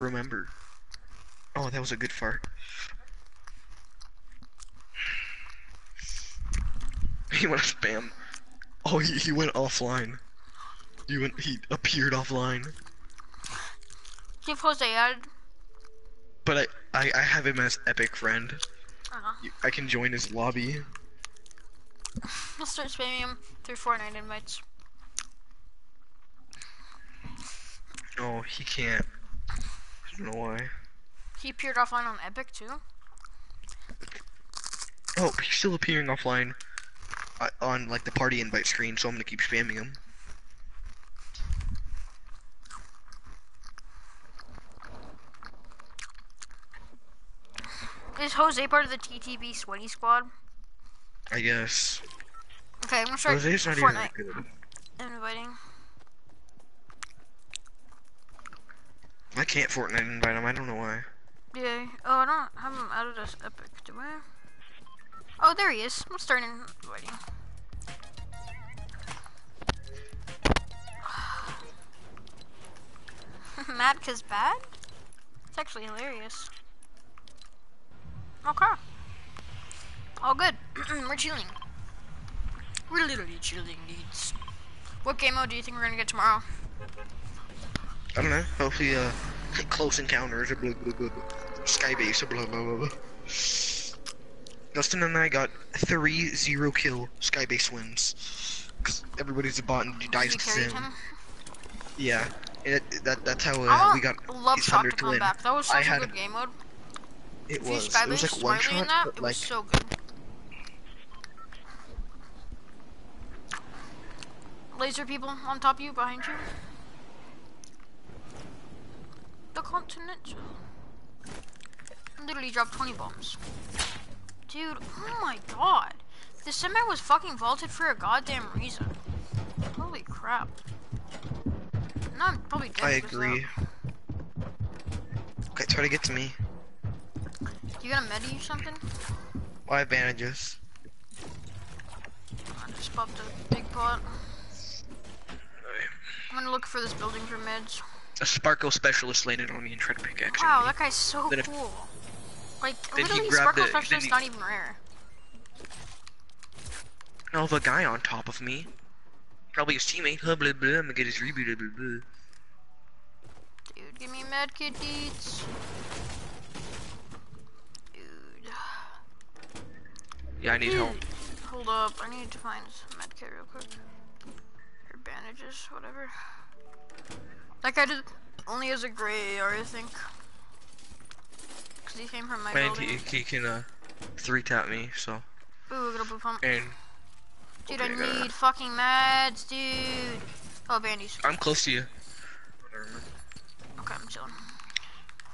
remember. Oh, that was a good fart. He went spam. Oh, he, he went offline. He went. He appeared offline. Keep Jose. But I, I, I have him as epic friend. Uh-huh. I can join his lobby. I'll start spamming him through Fortnite invites. Oh, he can't. I don't know why. He appeared offline on Epic too. Oh, he's still appearing offline uh, on like the party invite screen, so I'm gonna keep spamming him. Is Jose part of the TTB Sweaty Squad? I guess. Okay, I'm gonna start Jose's not even Fortnite that good. inviting. I can't Fortnite invite him. I don't know why. Yeah. Oh, I don't have him out of this Epic, do I? Oh, there he is. I'm starting inviting. Mad cause bad? It's actually hilarious. Okay. All good. we're chilling. We're literally chilling, dudes. What game mode do you think we're gonna get tomorrow? I don't know. Hopefully, uh, close encounters or blah blah blah. blah. Skybase or blah blah blah. blah. Dustin and I got three zero kill Skybase wins. Cause everybody's a bot and dies to sim. Yeah. It, that that's how uh, we got love his Shock to 100 come win. back. That was I such a had good game mode. it If was it was like one shot, that, but it like was so good. Laser people on top of you, behind you. The Continental. Literally dropped 20 bombs. Dude, oh my god. The semi was fucking vaulted for a goddamn reason. Holy crap. No, I'm probably dead. I agree. Okay, try to get to me. You got a medi or something? Well, I have bandages. I just popped a big pot. I'm gonna look for this building for meds. A Sparkle specialist landed on me and tried to pickaxe Wow, that guy's so Then if- cool. Like, literally, Sparkle the- Specialist he- not even rare. Oh, the guy on top of me. Probably his teammate. Huh, blah, blah, I'm gonna get his reboot. Blah, blah, blah. Dude, give me med kit deets. Dude. Yeah, I need help. Hold up, I need to find some med kit real quick. Or bandages, whatever. That guy did only has a gray AR, I think. Cause he came from my And building. he, he can uh, three tap me, so. Ooh, I got a blue pump. And Dude, okay, I need fucking meds, dude. Oh, bandies. I'm close to you. Okay, I'm chilling.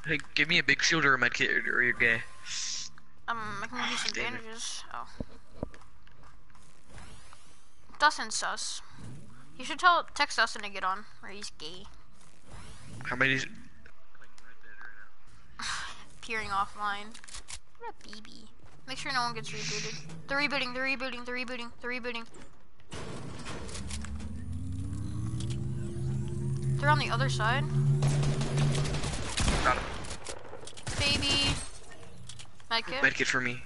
Hey, give me a big shield or a med kit or you're gay. Um, I can give you some Damn it. bandages. Oh. Dustin sus. You should tell text Dustin to get on, or he's gay. How many? Peering offline. What a BB. Make sure no one gets rebooted. They're rebooting, they're rebooting, they're rebooting, they're rebooting. They're on the other side. Got him. Baby. Medkit. Med kit for me.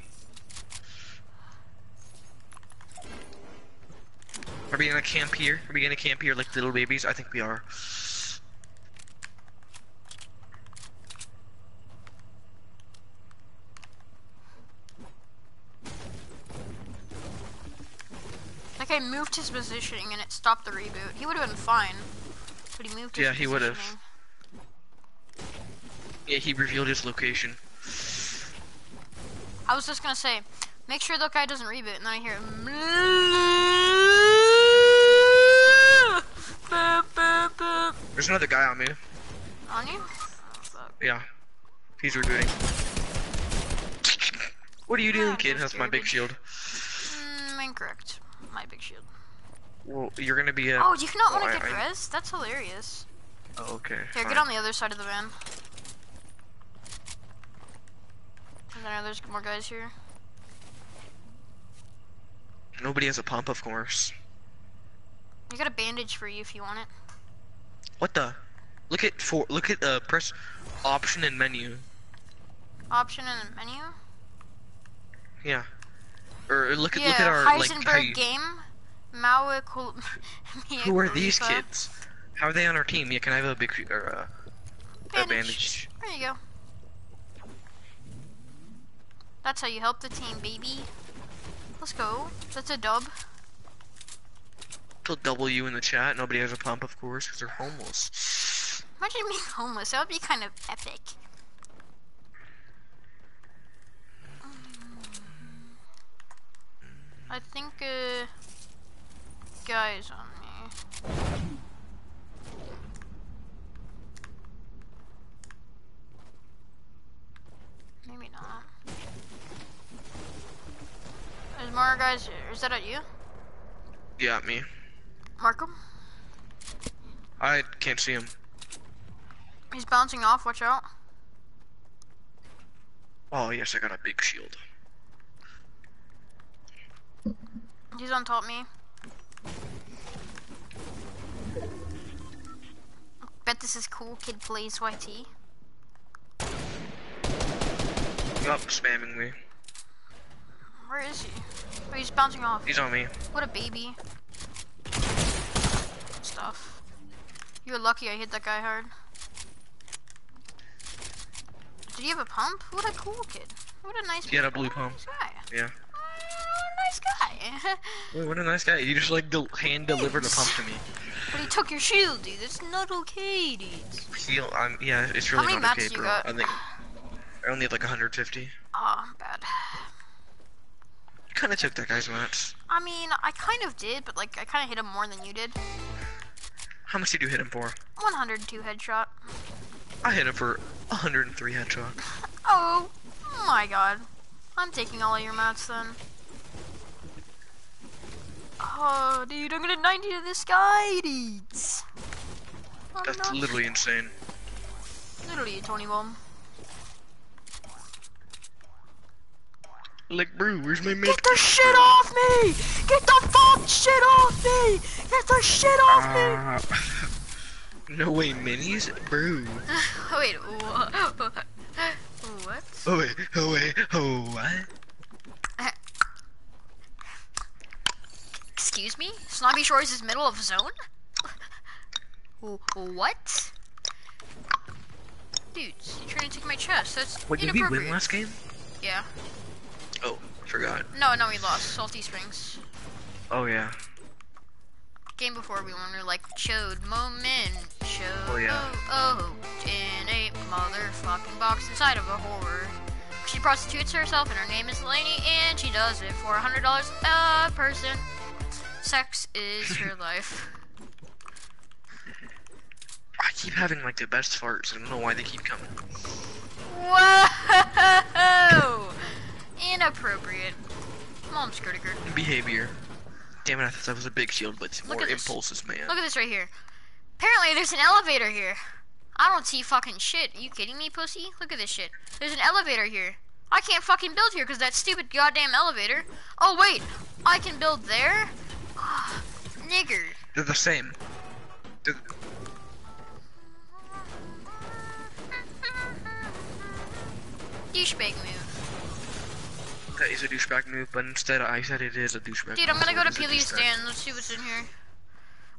Are we gonna camp here? Are we gonna camp here like little babies? I think we are. That moved his positioning and it stopped the reboot. He would have been fine. But he moved his Yeah, he would've. Yeah, he revealed his location. I was just gonna say, make sure that guy doesn't reboot, and then I hear. There's another guy on me. On you? Oh. Yeah. He's rebooting. What are you doing, kid? That's my big shield. Mm, incorrect. My big shield. Well, you're gonna be a. Oh, you cannot Oh, want to get I- res? That's hilarious. Oh, okay. Here, get on the other side of the van. I know there's more guys here. Nobody has a pump, of course. I got a bandage for you if you want it. What the? Look at for look at uh press option and menu. Option and menu. Yeah. Or look at yeah, look at our Heisenberg how you- game. Maui Kul- who are these kids? How are they on our team? Yeah, can I have a big or uh, a Bandage. bandage? There you go. That's how you help the team, baby. Let's go. That's a dub. Put W in the chat. Nobody has a pump, of course, because they're homeless. Imagine being homeless. That would be kind of epic. I think, uh, guys on me. Maybe not. There's more guys. Is that at you? Yeah, me. Markham? I can't see him. He's bouncing off. Watch out. Oh yes, I got a big shield. He's on top of me. Bet this is cool. Kid plays YT. Up, spamming me. Where is he? Oh, he's bouncing off. He's on me. What a baby. Stuff. You're lucky I hit that guy hard. Did he have a pump? What a cool kid. What a nice He had a blue pump. guy. Yeah. What a nice guy. Wait, what a nice guy. You just like del- hand delivered a pump to me. but he took your shield, dude. That's not okay, dude. Heal. I'm. Yeah, it's really not okay, you bro. I think I only have like 150. Oh, bad. Kind of took that guy's mats. I mean, I kind of did, but like, I kind of hit him more than you did. How much did you hit him for? 102 headshot. I hit him for 103 headshot. Oh, oh my god. I'm taking all of your mats then. Oh, dude, I'm gonna 90 to this guy, dudes. I'm That's literally insane. literally a 21. Like, bro, where's my mid? Get the shit off me! Get the fuck shit off me! Get the shit off me! Ah. no way, minis, bro. Wait, wha- what? Oh wait, oh wait, oh what? Excuse me? Snobby Shores is middle of zone? Wh- What? Dudes, you're trying to take my chest. That's Wait, did we win last game? Yeah. Oh, forgot. No, no, we lost. Salty Springs. Oh yeah. Game before we won, we were like, chode moment, chode. Oh, yeah. Oh, oh, in a motherfucking box inside of a horror. She prostitutes herself, and her name is Lainey, and she does it for a hundred dollars a person. Sex is your life. I keep having like the best farts. I don't know why they keep coming. Whoa! Inappropriate. Mom skirted her. Behavior. Damn it, I thought that was a big shield, but it's Look more impulses, man. Look at this right here. Apparently, there's an elevator here. I don't see fucking shit. Are you kidding me, pussy? Look at this shit. There's an elevator here. I can't fucking build here because that stupid goddamn elevator. Oh, wait. I can build there? Nigger. They're the same. They're- Douchebag move. That is a douchebag move, but instead I said it is a douchebag Dude, I'm gonna go to Peely's stand. Let's see what's in here.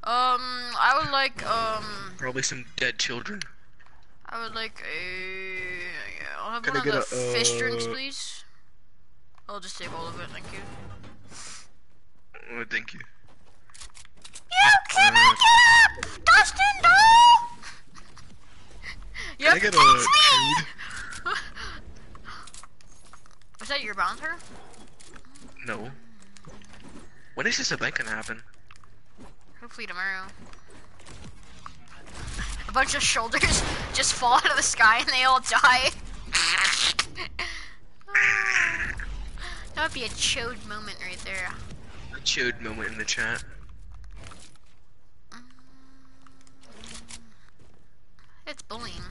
Um, I would like, um, Probably some dead children. I would like a. Yeah, I'll have Can one I of the get a, fish drinks, uh, please. I'll just take all of it, thank you. Oh, thank you. You cannot get up! Dustin, no! You have to text me! Was that your bouncer? No. When is this event gonna happen? Hopefully tomorrow. A bunch of shoulders just fall out of the sky and they all die. that would be a chode moment right there. A chode moment in the chat. It's bullying.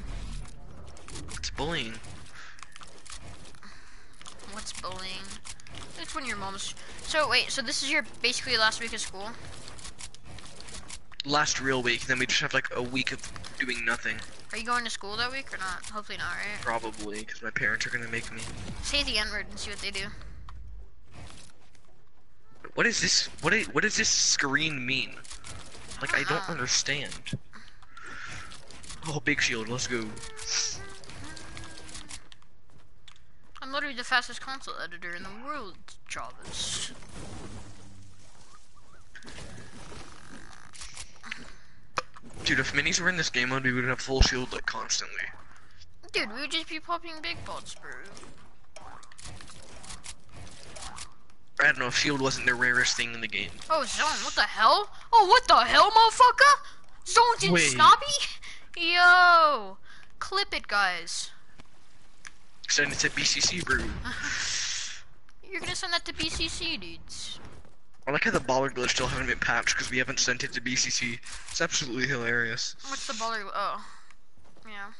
It's bullying. What's bullying? It's when your mom's. So wait, so this is your basically last week of school. Last real week, and then we just have like a week of doing nothing. Are you going to school that week or not? Hopefully not, right? Probably, because my parents are gonna make me. Say the N word and see what they do. What is this? What is, what does this screen mean? Like, I don't Uh-uh. understand. Oh, big shield, let's go. I'm literally the fastest console editor in the world, Travis. Dude, if minis were in this game mode, we would have full shield, like, constantly. Dude, we would just be popping big bots, bro. I don't know, shield wasn't the rarest thing in the game. Oh, Zone, what the hell? Oh, what the hell, motherfucker? Zone's in Wait. Snobby? Yo! Clip it, guys. Send it to BCC, bro. You're gonna send that to BCC, dudes. I like how the baller glitch still haven't been patched because we haven't sent it to BCC. It's absolutely hilarious. What's the baller? Oh. Yeah.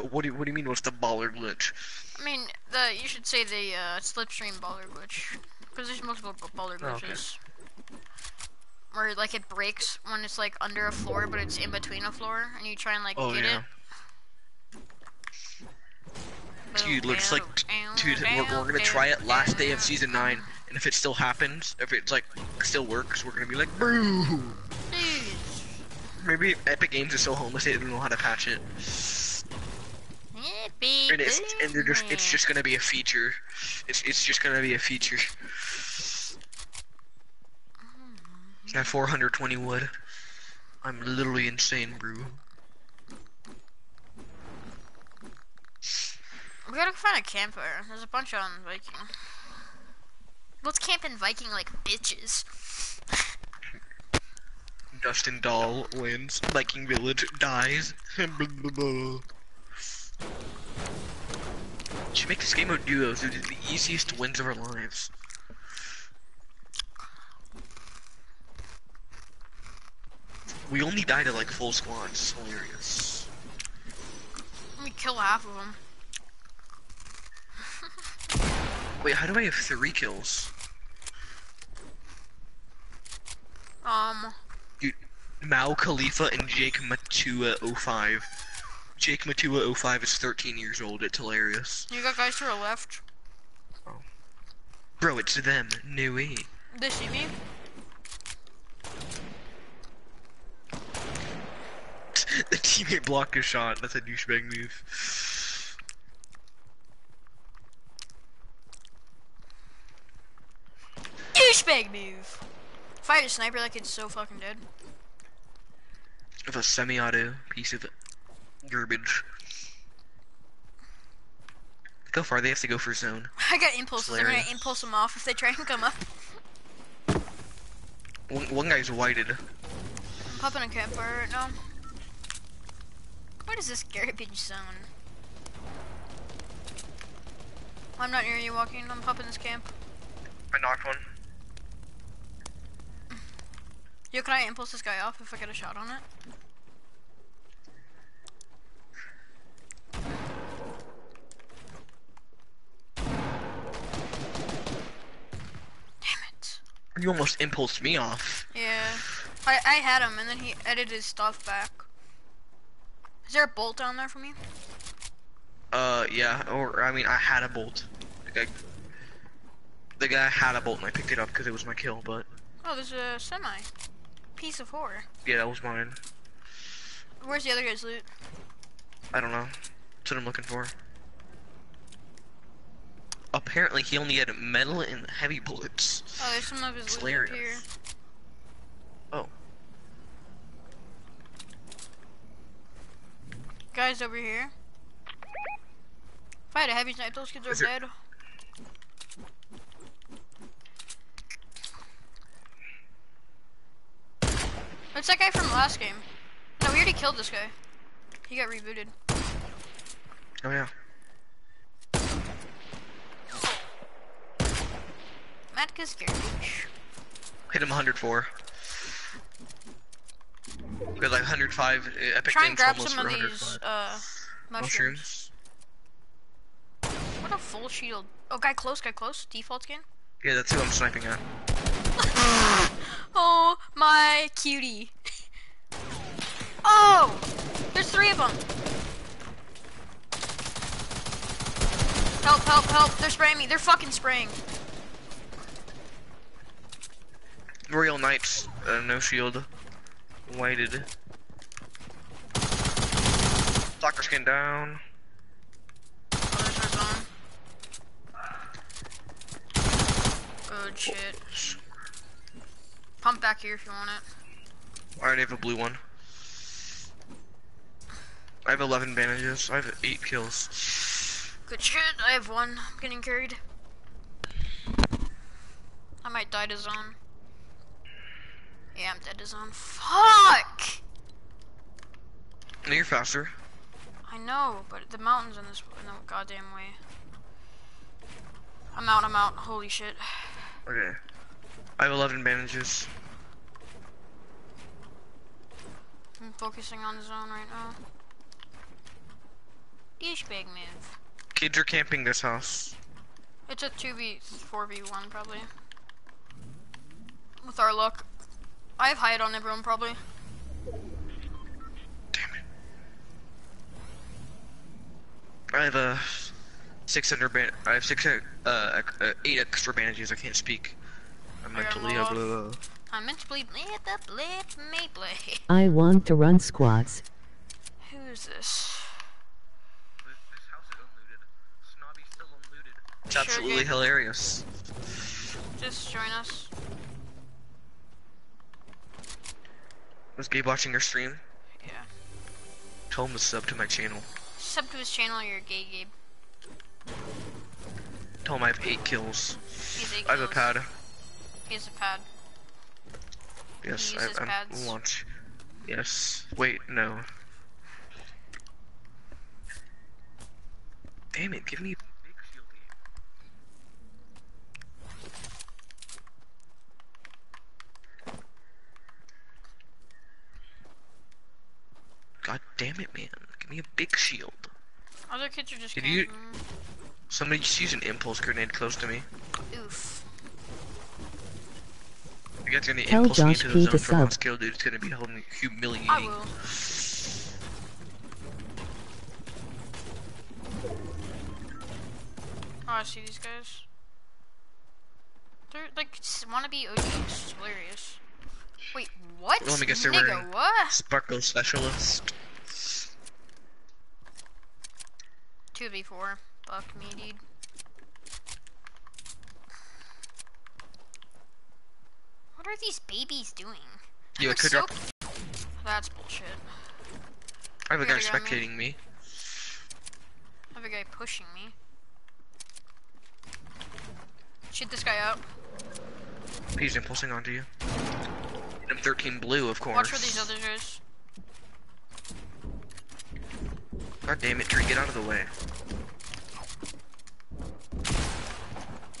what do you, what do you mean? What's the baller glitch? I mean, the you should say the uh, slipstream baller glitch, because there's multiple b- baller Oh, okay. Where like it breaks when it's like under a floor, but it's in between a floor, and you try and like Oh get yeah. it. Dude, looks like, dude, we're, we're gonna try it last day of season nine, and if it still happens, if it's like still works, we're gonna be like. Dude, Maybe Epic Games is so homeless they don't know how to patch it, and it's and they're just it's just gonna be a feature. It's it's just gonna be a feature. At 420 wood, I'm literally insane, bro. We gotta find a campfire. There's a bunch on Viking. Let's camp in Viking like bitches. Dustin Doll wins. Viking Village dies. Should make this game of duos. Dude, it's the easiest wins of our lives. We only died at like full squads. It's hilarious. Let me kill half of them. Wait, how do I have three kills? Um, Dude, Mao Khalifa and Jake Matua 05. Jake Matua 05 is 13 years old. It's hilarious. you got guys to our left. Oh. Bro, it's them. No way. They see the teammate blocked a shot. That's a douchebag move. Douchebag move. If I had a sniper, that kid's so fucking dead. With a semi-auto piece of garbage. Go far. They have to go for zone. I got impulses. I'm gonna impulse them off if they try and come up. One, one guy's whited. I'm popping a campfire right now. What is this garbage zone? I'm not near you walking. I'm popping this camp. I knocked one. Yo, can I impulse this guy off if I get a shot on it? Damn it. You almost impulsed me off. Yeah. I, I had him and then he edited his stuff back. Is there a bolt down there for me? Uh, yeah. Or I mean, I had a bolt. The guy, the guy had a bolt and I picked it up because it was my kill. But Oh, there's a semi. Piece of horror. yeah, that was mine. Where's the other guy's loot? I don't know. That's what I'm looking for. Apparently, he only had metal and heavy bullets. Oh, there's some of his It's loot up here. Oh. Guys over here. If I had a heavy snipe, those kids are dead. It's that guy from last game. No, we already killed this guy. He got rebooted. Oh yeah. Matka's garbage. Hit him 104. We got like 105 uh, epic Try and grab some of these uh, mushrooms. mushrooms. What a full shield. Oh, guy close, guy close. Default skin. Yeah, that's who I'm sniping at. Oh, my cutie. Oh! There's three of them. Help, help, help. They're spraying me. They're fucking spraying. Real Knights, uh, no shield. Whited. Soccer skin down. Oh, there's our zone. Good shit. Pump back here if you want it. I already have a blue one. I have 11 bandages. I have 8 kills. Good shit. I have one. I'm getting carried. I might die to zone. Yeah, I'm dead to zone. Fuck! No, you're faster. I know, but the mountain's in this in the goddamn way. I'm out, I'm out. Holy shit. Okay. I have 11 bandages. I'm focusing on the zone right now. Douchebag move. Kids are camping this house. It's a 2v, 4v1 probably. With our luck. I have hide on everyone probably. Damn it. I have a 600 band. I have six, uh, uh, eight extra bandages. I can't speak. I'm mentally. them all. Uh, blah, blah. I'm meant to bleed, let the blip me play. I want to run squats. Who's this? Snobby's still unlooted. It's Sure, absolutely dude. hilarious. Just join us. Was Gabe watching your stream? Yeah. Tell him to sub to my channel. Sub to his channel, you're gay, Gabe. Tell him I have eight kills. He's eight I have a pad. He has a pad. Yes, I, I'm pads. launch. Yes. Wait, no. Damn it! Give me. Big shield God damn it, man! Give me a big shield. Other kids are just Did you- Somebody just use an impulse grenade close to me. Oof. You guys gonna Tell impulse Josh into the to zone from one skill, dude. It's gonna be humiliating. I will. Oh, I see these guys. They're like s- wannabe OGs. It's hilarious. What? Let me guess, they Nigga, what? Sparkle specialist. 2v4. Fuck me, dude. What are these babies doing? You They're could so- drop. That's bullshit. I have a guy gotta me. spectating me. I have a guy pushing me. Shoot this guy out. He's impulsing onto you. I'm 13 blue, of course. Watch where these others is. God damn it, Tree, get out of the way.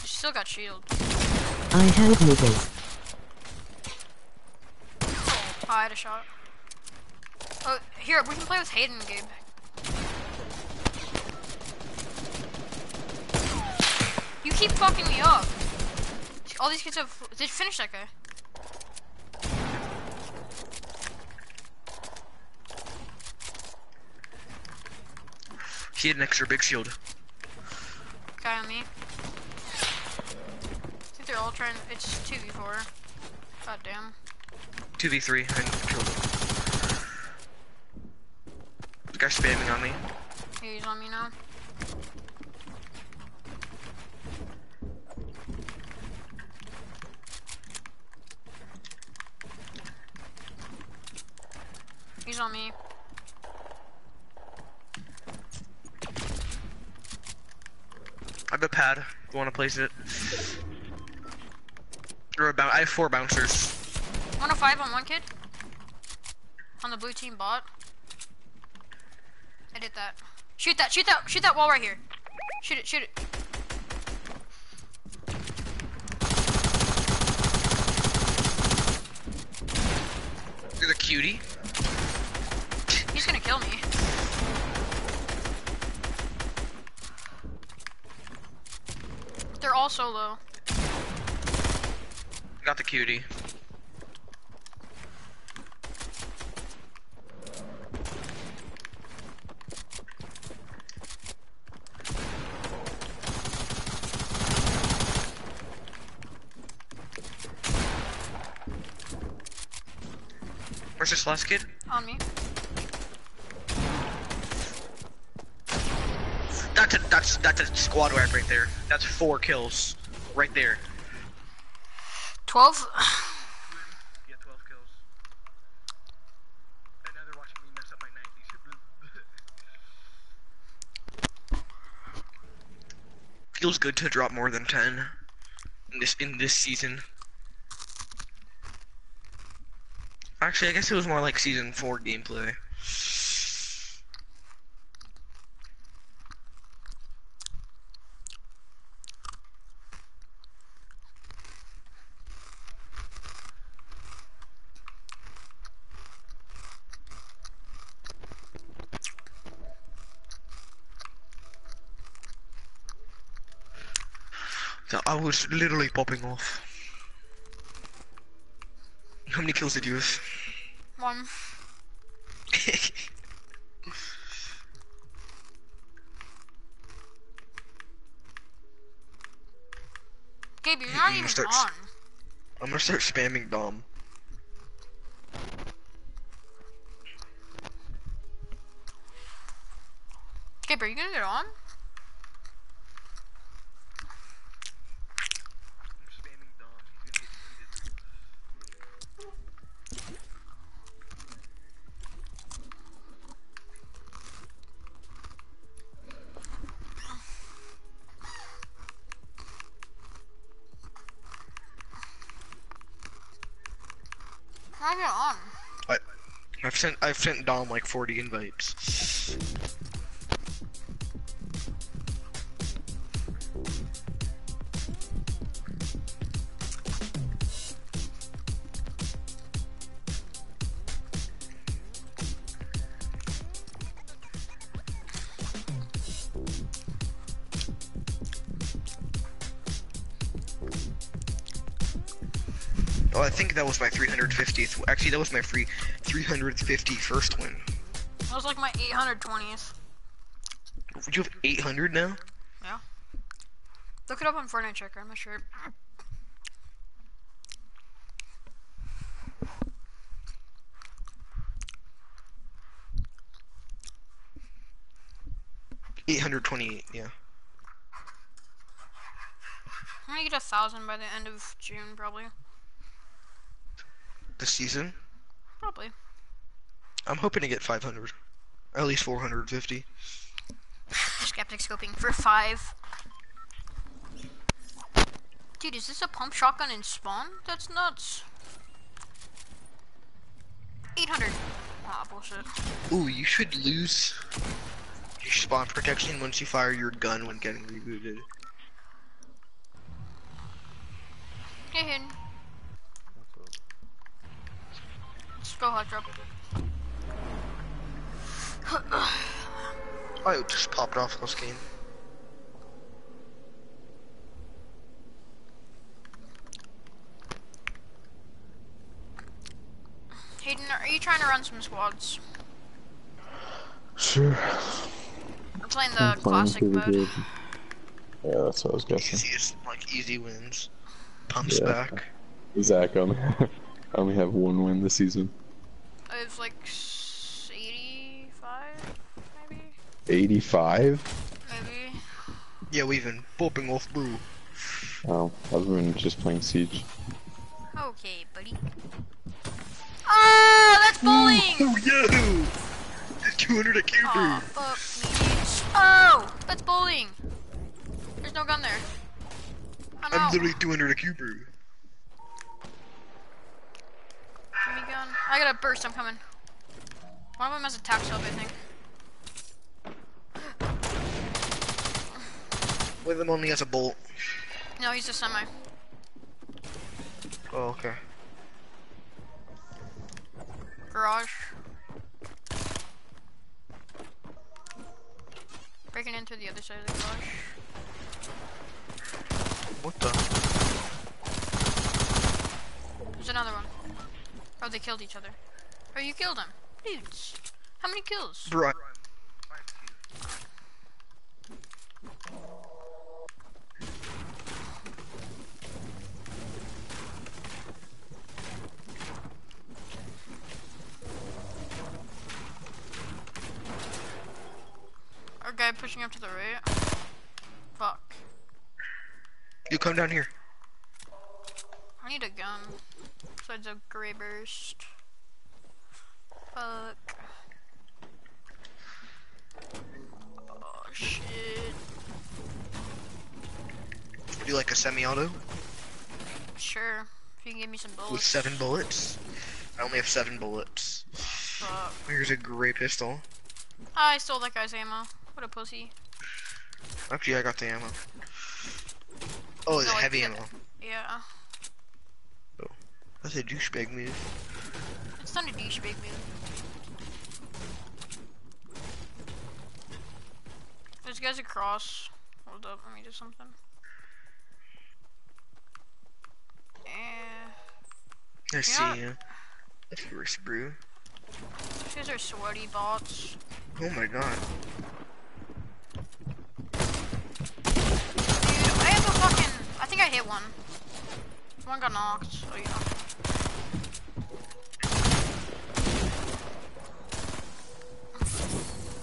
She still got shield. I have niggas. Oh, I had a shot. Oh, here, we can play with Hayden, Gabe. You keep fucking me up. All these kids have. Did you finish that guy? He had an extra big shield. Guy on me. I think they're all trying. It's 2v4. God damn. 2v3, I killed him. The guy's spamming on me. He's on me now. He's on me. A pad. If you want to place it. Or about, I have four bouncers. 105 on one kid. On the blue team bot. I did that. Shoot that, shoot that, shoot that wall right here. Shoot it, shoot it. You're the cutie. He's gonna kill me. They're all solo. Got the cutie. Where's this last kid? On me. That's a that's that's a squad wipe right there. That's four kills, right there. 12? Yeah, twelve kills. And now they're watching me mess up my nineties. Feels good to drop more than ten in this in this season. Actually, I guess it was more like season four gameplay. So I was literally popping off. How many kills did you have? One. Gabe, you're not You even start- on. I'm gonna start spamming Dom. I've sent I've sent Dom like 40 invites. Think that was my 350th. Actually, that was my free 351st win. That was like my 820th. You have 800 now? Yeah. Look it up on Fortnite Tracker, I'm not sure. Eight hundred twenty-eight. Yeah. I'm gonna get a thousand by the end of June, probably. This season, Probably. I'm hoping to get 500, at least 450. Skeptic scoping for five. Dude, is this a pump shotgun in spawn? That's nuts. 800. Ah, bullshit. Ooh, you should lose your spawn protection once you fire your gun when getting rebooted. Hey, hidden. Let's go hot drop. I just popped off this game. Hayden, are you trying to run some squads? Sure. I'm playing the I'm classic pretty mode. good. Yeah, that's what I was guessing. Easiest, like easy wins. Pumps Yeah. back. Zach, I only, I only have one win this season. I have like 85, maybe? 85? Maybe. Yeah, we've been popping off, blue. Oh, I've been just playing Siege. Okay, buddy. Ah, that's bowling! Oh, yo! 200 a Q, Aw, fuck me. Oh, that's bowling. There's no gun there. I'm I'm out. Literally 200 a Q, bro. me gun. I got a burst. I'm coming. One of them has a tax I think. One of them only has a bolt. No, he's a semi. Oh, okay. Garage. Breaking into the other side of the garage. What the? There's another one. Oh, they killed each other. Oh, you killed him. Dudes. How many kills? Right. Our guy pushing up to the right. Fuck. You come down here. Seven bullets? I only have seven bullets. Fuck. Here's a gray pistol. I stole that guy's ammo. What a pussy. Actually, I got the ammo. Oh, the No, heavy ammo. Yeah. Oh, That's a douchebag move. It's not a douchebag move. There's guys across. Hold up, let me do something. Eh. I see ya. That's worse, brew. These are sweaty bots. Oh my god. Dude, I have a fucking. I think I hit one. One got knocked. Oh yeah.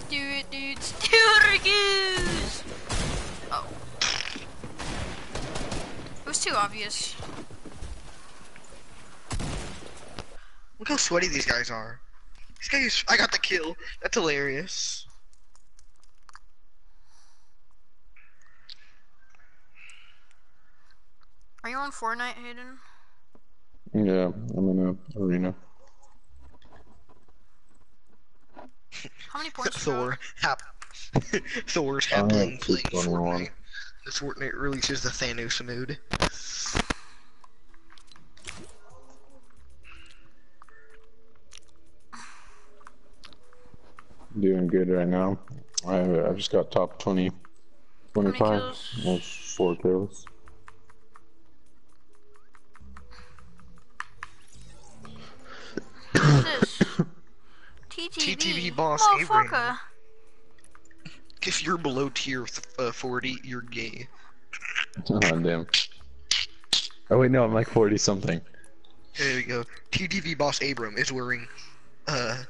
Do it, dudes. Do it, goose. Oh. It was too obvious. Look how sweaty these guys are. These guys, I got the kill. That's hilarious. Are you on Fortnite, Hayden? Yeah, I'm in a arena. How many points? Thor, hap Thor's I happily playing Fortnite. This Fortnite releases the Thanos mode. Doing good right now. I I just got top 20, 25. kills? That's four kills. This? TTV. TTV boss Motherfucker. Abraham. If you're below tier th- uh, 40, you're gay. Oh damn. Oh wait, no, I'm like 40 something. There we go. TTV boss Abram is wearing uh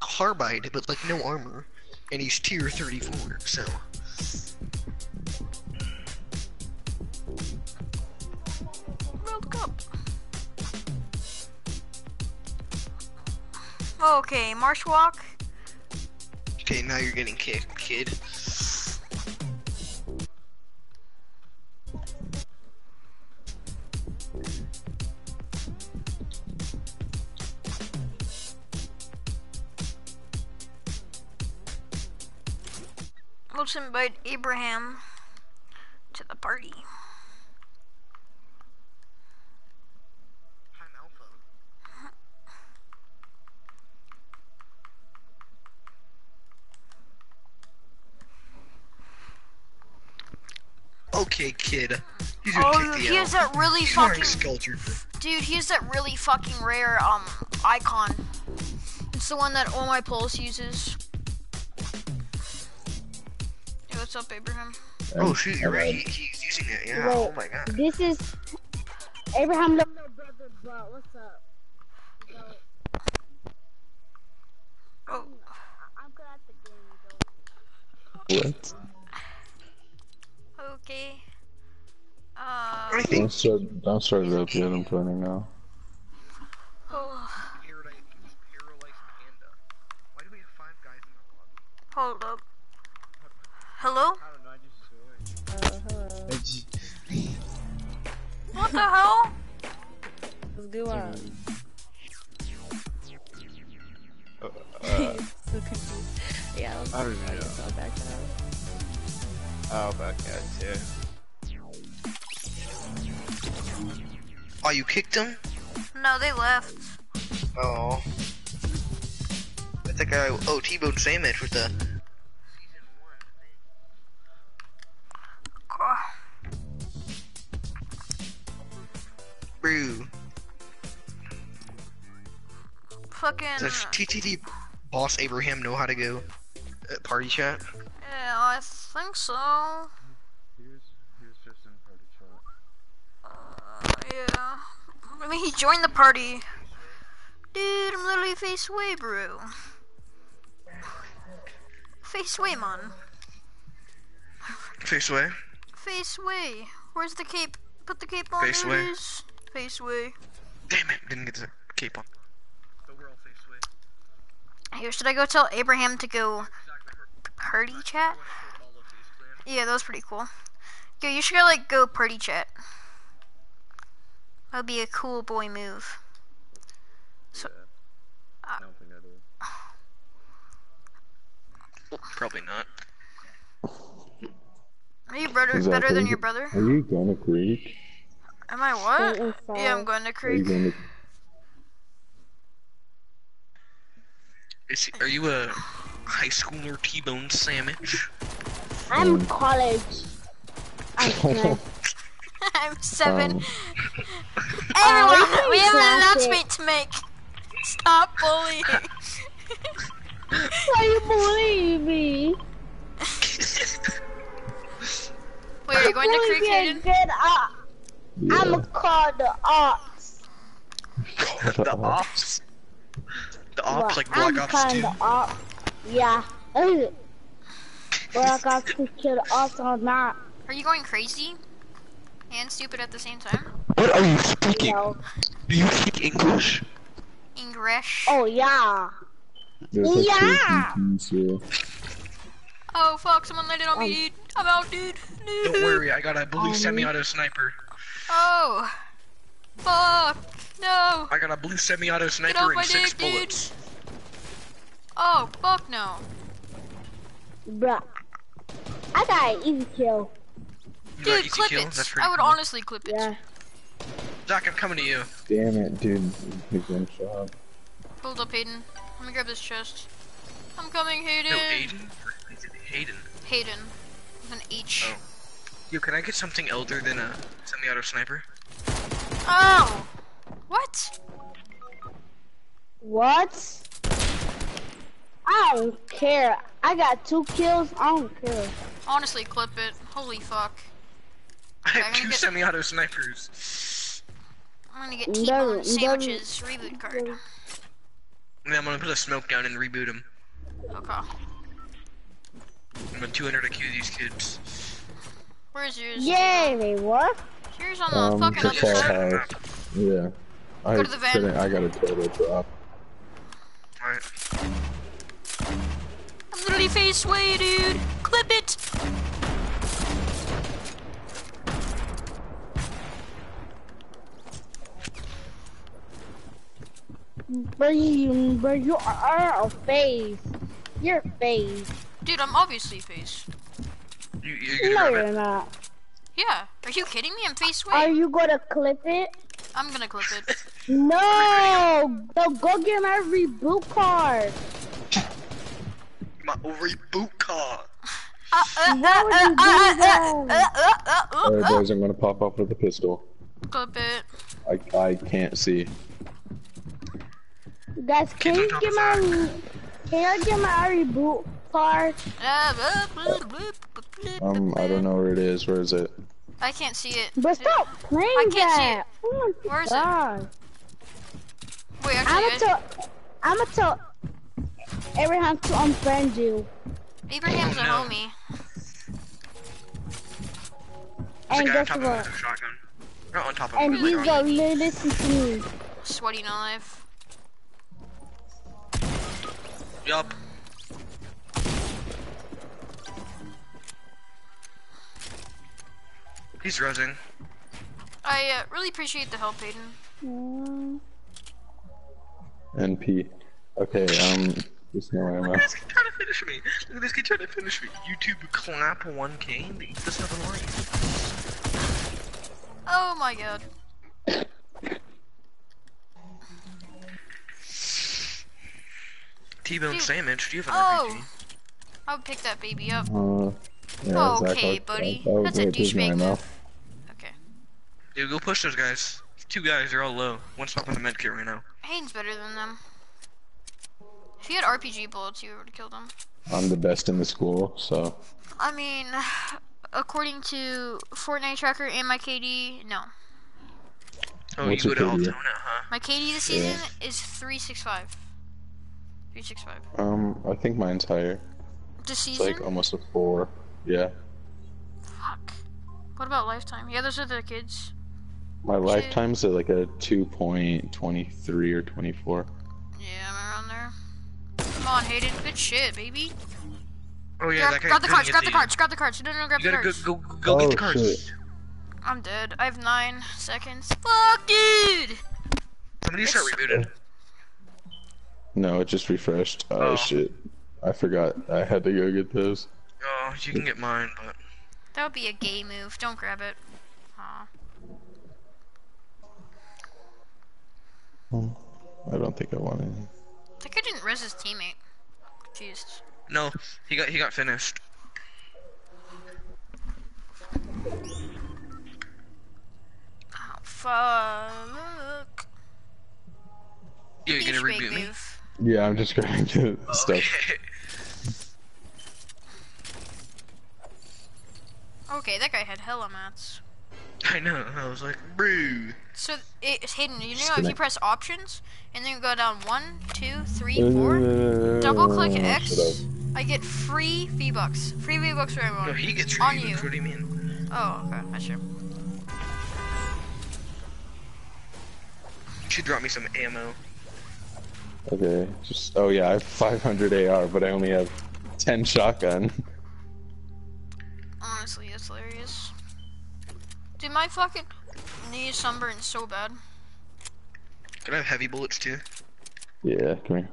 carbide, but like no armor, and he's tier 34. So World Cup. Okay, marsh walk. okay, now you're getting kicked, kid. Let's invite Abraham to the party. Okay, kid. He's gonna Oh, kick the he has that really He's fucking sculpture. dude. He has that really fucking rare um icon. It's the one that all my polls uses. What's up, Abraham? Oh shoot, you're right. Alright. He, he's using it. Yeah. Wait. Oh my god. This is Abraham little brother, bro. What's up? Bro, Oh, I- I'm good at the game, What? okay. Uh, I think Don't start, don't start it up yet. I'm playing now. Let's go. Uh, so confused. Yeah, I was I don't even I know. guess I'll back it up. oh, back at too. Oh, you kicked him? No, they left. Oh. I think I oh T-bone sandwich with the. Brew. Fucking. Does TTV boss Abraham know how to go uh, party chat? Yeah, I think so. He was, he was just in party chat. Uh, yeah. I mean, he joined the party. Dude, I'm literally face way, bro. Face way, man. Face way? Face way. Where's the cape? Put the cape on. Face way. Face way. Damn it, didn't get the cape on. The world face away. Here, should I go tell Abraham to go party chat? Yeah, that was pretty cool. Yo, you should go like go party chat. That'd be a cool boy move. So, uh, I don't think I do. Probably not. are you better Is that better than your brother? Are you gonna creek? Am I what? Yeah, I'm going to Are you Creek. Is are you a high schooler T-bone sandwich? I'm college. I'm nice. I'm seven. Um, Everyone, Oh, we have an classic. announcement to make. Stop bullying. Why are you bullying me? Wait, are you going to Bully Creek, me Hayden? again, uh, yeah. I'm called the ops. the ops. The ops Well, like Black I'm Ops kind 2. of op. Yeah. Ugh. Black Ops 2 kill the ops or not. Are you going crazy and stupid at the same time? What are you You speaking? know. Do you speak English? English. Oh yeah. There's Yeah. two Oh fuck! Someone landed on me, Um, dude. I'm out, dude. Don't worry, I got a blue Um, semi-auto sniper. Oh. Fuck. No. I got a blue semi-auto sniper and six dick, dude. bullets. Oh fuck no. Bruh. I got an easy kill. You Dude, easy clip kill? it. I would cool. honestly clip it. Yeah. Zach, I'm coming to you. Damn it, dude. He's one shot. Hold up, Hayden. Let me grab this chest. I'm coming, Hayden. No, Aiden. Or is Hayden? Hayden. With an H. Oh. Yo, can I get something elder than a semi-auto sniper? Oh. What? What? I don't care. I got two kills. I don't care. Honestly, clip it. Holy fuck. I have I'm two get- semi-auto snipers. I'm gonna get T-bone no. sandwiches reboot card. And then I'm gonna put a smoke down and reboot him. Okay. I'm gonna 200 IQ these kids. Where's yours? Yay, wait, what? Yours on the Um, fucking other side. house. Yeah. I Go to the van. couldn't. I got a total drop. Alright. I'm literally face way, dude. Clip it. But you, but you are a face. You're face. Dude, I'm obviously face. You, you're No, you're not. Yeah. Are you kidding me? I'm face Are you gonna clip it? I'm gonna clip it. No! So go get my reboot card. My reboot car. Uh, uh, Why would uh, you do uh, that? uh, uh, uh, uh, uh, Alright, uh. boys, I'm gonna pop off with a pistol. Clip it. I I can't see. Guys, can Get on you top get of my, can I get my reboot card? Uh, Um, I don't know where it is. Where is it? I can't see it. But stop playing I can't see it. Oh my Where is it? God. Wait, I'm actually, gonna tell, I'm gonna tell Abraham to unfriend you. Abraham's a Oh, no. homie. There's And guess top of him what? with a shotgun. Not on top of And him, he's but gonna like on him. listen to me. Sweaty knife. life. Yup. He's rezzing. I uh, really appreciate the help, Hayden. Mm. NP. Okay. Um. There's no ammo. Look at this kid trying to finish me. Look at this kid trying to finish me. YouTube clap 1k. They eat this up in line. Oh my god. T-bone Dude. sandwich. Do you have an Oh. RPG? I would pick that baby up. Uh. Yeah, Zach, Okay, I- buddy. I- I That's a wait, douchebag move. Okay. Dude, go push those guys. Two guys, they're all low. One's not with a med kit right now. Hayden's better than them. If he had RPG bullets, you would have killed him. I'm the best in the school, so I mean, according to Fortnite Tracker and my KD, no. Oh, What's you go your to KD? Altona, huh? My KD this Yeah. season is 365. 365. um, I think mine's higher. This It's like almost a four. Yeah. Fuck. What about lifetime? Yeah, those are the kids. My lifetime's at like a 2.23 or 24. Yeah, I'm around there. Come on, Hayden. Good shit, baby. Oh yeah, grab, that guy grab the couldn't cards, grab the you. cards, grab the cards. No, no, no, grab You the gotta cards. go, go, go Oh, get the oh, cards. shit. I'm dead. I have nine seconds. Fuck, dude! Somebody start rebooted. No, it just refreshed. Oh, Oh. shit. I forgot. I had to go get those. Oh, you can get mine, but That would be a gay move. Don't grab it. Aw. Hmm. I don't think I want any. That guy didn't res his teammate. Confused. no, he got he got finished. Oh, fuck. Yeah, you gonna Douchebag reboot me? move. Yeah, I'm just grabbing the stuff. Okay. Okay, that guy had hella mats. I know. I was like, brew. So it's hidden. You know, if you press options and then you go down one, two, three, uh, four, double click Shut X, up. I get free V bucks. Free V bucks for everyone. No, he gets On rebooted. you. What do you mean? Oh, okay, that's true. You should drop me some ammo. Okay, just oh yeah, I have 500 AR, but I only have 10 shotgun. Honestly, that's hilarious. Dude, my fucking knee is sunburned so bad. Can I have heavy bullets too? Yeah, come here.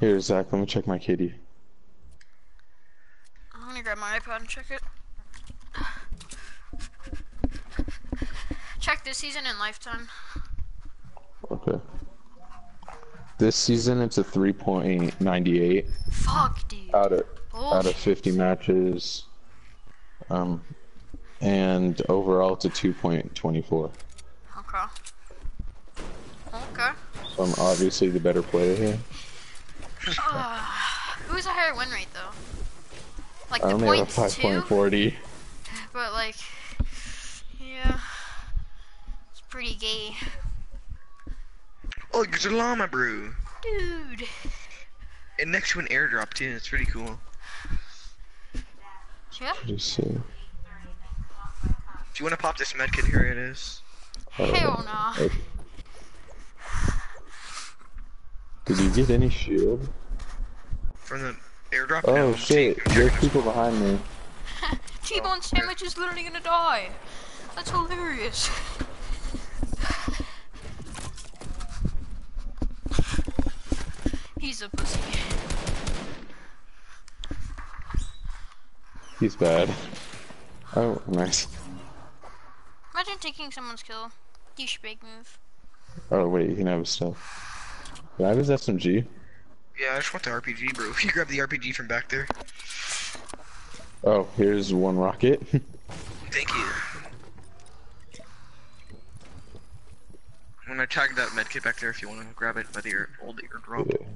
Here, Zach, let me check my KD. I'm gonna grab my iPad and check it. Check this season in Lifetime. Okay. This season, it's a 3.98 Fuck, dude. out of Oh, out of 50 matches. Um, and overall, it's a 2.24. okay. Okay. So I'm obviously the better player here. Who has a higher win rate though? Like I the only have a points too, 5.40. but like, yeah, it's pretty gay, Oh, there's a llama brew. dude. And next to an airdrop too. It's pretty cool. Yeah. Just see. If you want to pop this medkit, here it is. Oh, Hell nah. Did you get any shield? From the airdrop. Oh no, shit, there's people behind me. T-bone sandwich is literally gonna die. That's hilarious. He's a pussy. He's bad. Oh, nice. Imagine taking someone's kill. Douchebag move. Oh wait, you can have his stuff. Can I have his SMG? Yeah, I just want the RPG, bro. If you grab the RPG from back there, Oh, here's one rocket. thank you. When I tag that medkit back there, if you want to grab it by the air, old airdrop. yeah.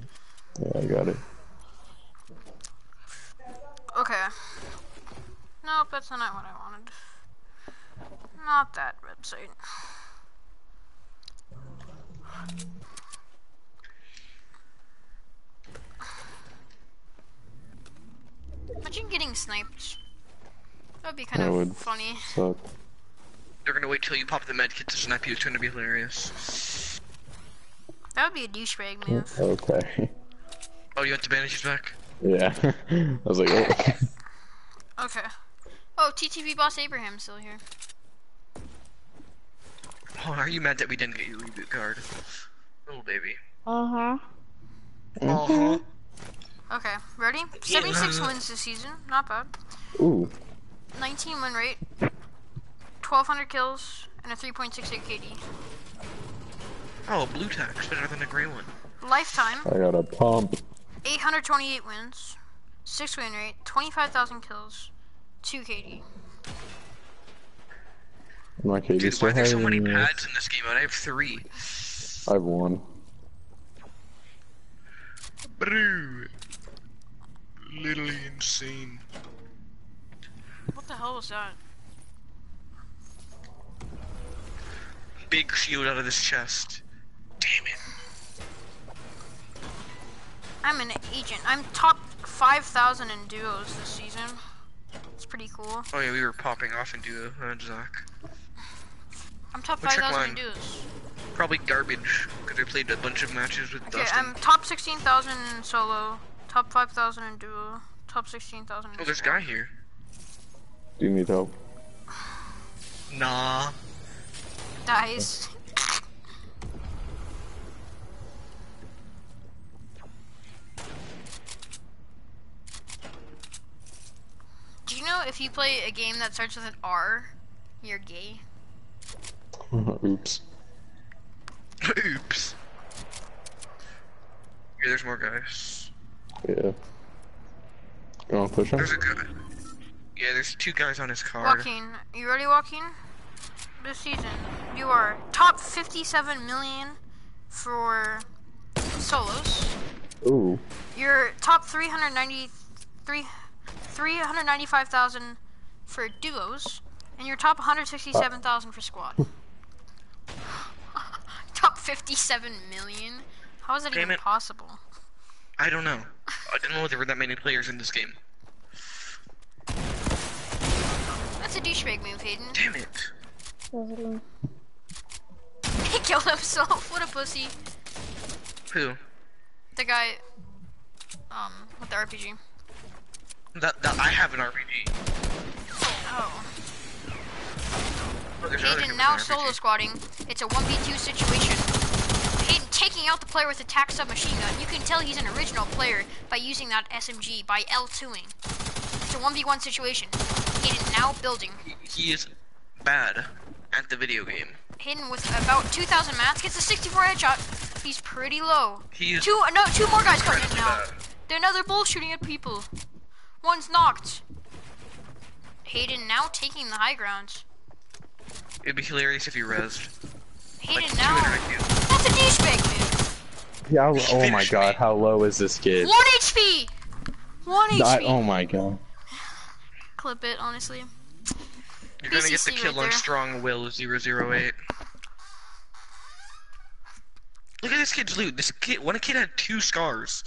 yeah, I got it. Okay. Nope, that's not what I wanted. Not that website. Imagine getting sniped. That would be kind That of would funny. Suck. They're gonna wait till you pop the medkit to snipe you. It's gonna be hilarious. That would be a douchebag move. Okay. Oh, you want the bandages back? Yeah. I was like, oh. Okay. Oh, TTV boss Abraham's still here. Oh, are you mad that we didn't get your reboot card? Oh, baby. Uh huh. Uh huh. Okay, ready? 76 wins this season, not bad. Ooh. 19 win rate, 1200 kills, and a 3.68 KD. Oh, a blue tac's better than a gray one. Lifetime, I got a pump. 828 wins, 6 win rate, 25,000 kills, 2 KD. My KD Dude, still why are there so many than pads in this game? I have three. I have one. Brew. Literally insane. What the hell was that? Big shield out of this chest. Damn it. I'm an agent. I'm top 5,000 in duos this season. It's pretty cool. Oh yeah, we were popping off in duo. Uh, Zach. I'm top 5,000 in duos. Probably garbage because I played a bunch of matches with Okay, Dustin. I'm top 16,000 in solo, top 5,000 in duo, top 16,000 in Oh, there's a guy here. Do you need help? Nah. Dies. Do you know if you play a game that starts with an R, you're gay? Oops. Oops. Here, there's more guys. Yeah. You wanna push him? There's a guy. Yeah, there's two guys on his card. Joaquin, you ready, Joaquin? This season, you are top 57 million for solos. Ooh. You're top 393 395,000 for duos, and you're top 167,000 for squad. top 57 million? How is that Damn even it. possible? I don't know. I didn't know there were that many players in this game. That's a douchebag move, Hayden. Damn it. he killed himself. What a pussy. Who? The guy, um, with the RPG. That, that I have an RPG. Oh. There's another guy Hayden now solo squatting. It's a 1v2 situation. Hayden taking out the player with a tac submachine gun. You can tell he's an original player by using that SMG, by L2ing. It's a 1v1 situation. Hayden now building. He is bad at the video game. Hayden with about 2,000 mats gets a 64 headshot. He's pretty low. He is Two, uh, no, two more guys coming in incredibly now. They're now they're both shooting at people. One's knocked. Hayden now taking the high ground. It'd be hilarious if he rezzed. Hayden Like now. That's a douchebag move. Yeah, He oh my finished god, me. how low is this kid? One HP. One HP. I- oh my god. Clip it, honestly. You're gonna get the BCC kill right on there. Strong Will 008. Look at this kid's loot. This kid, one kid had two scars,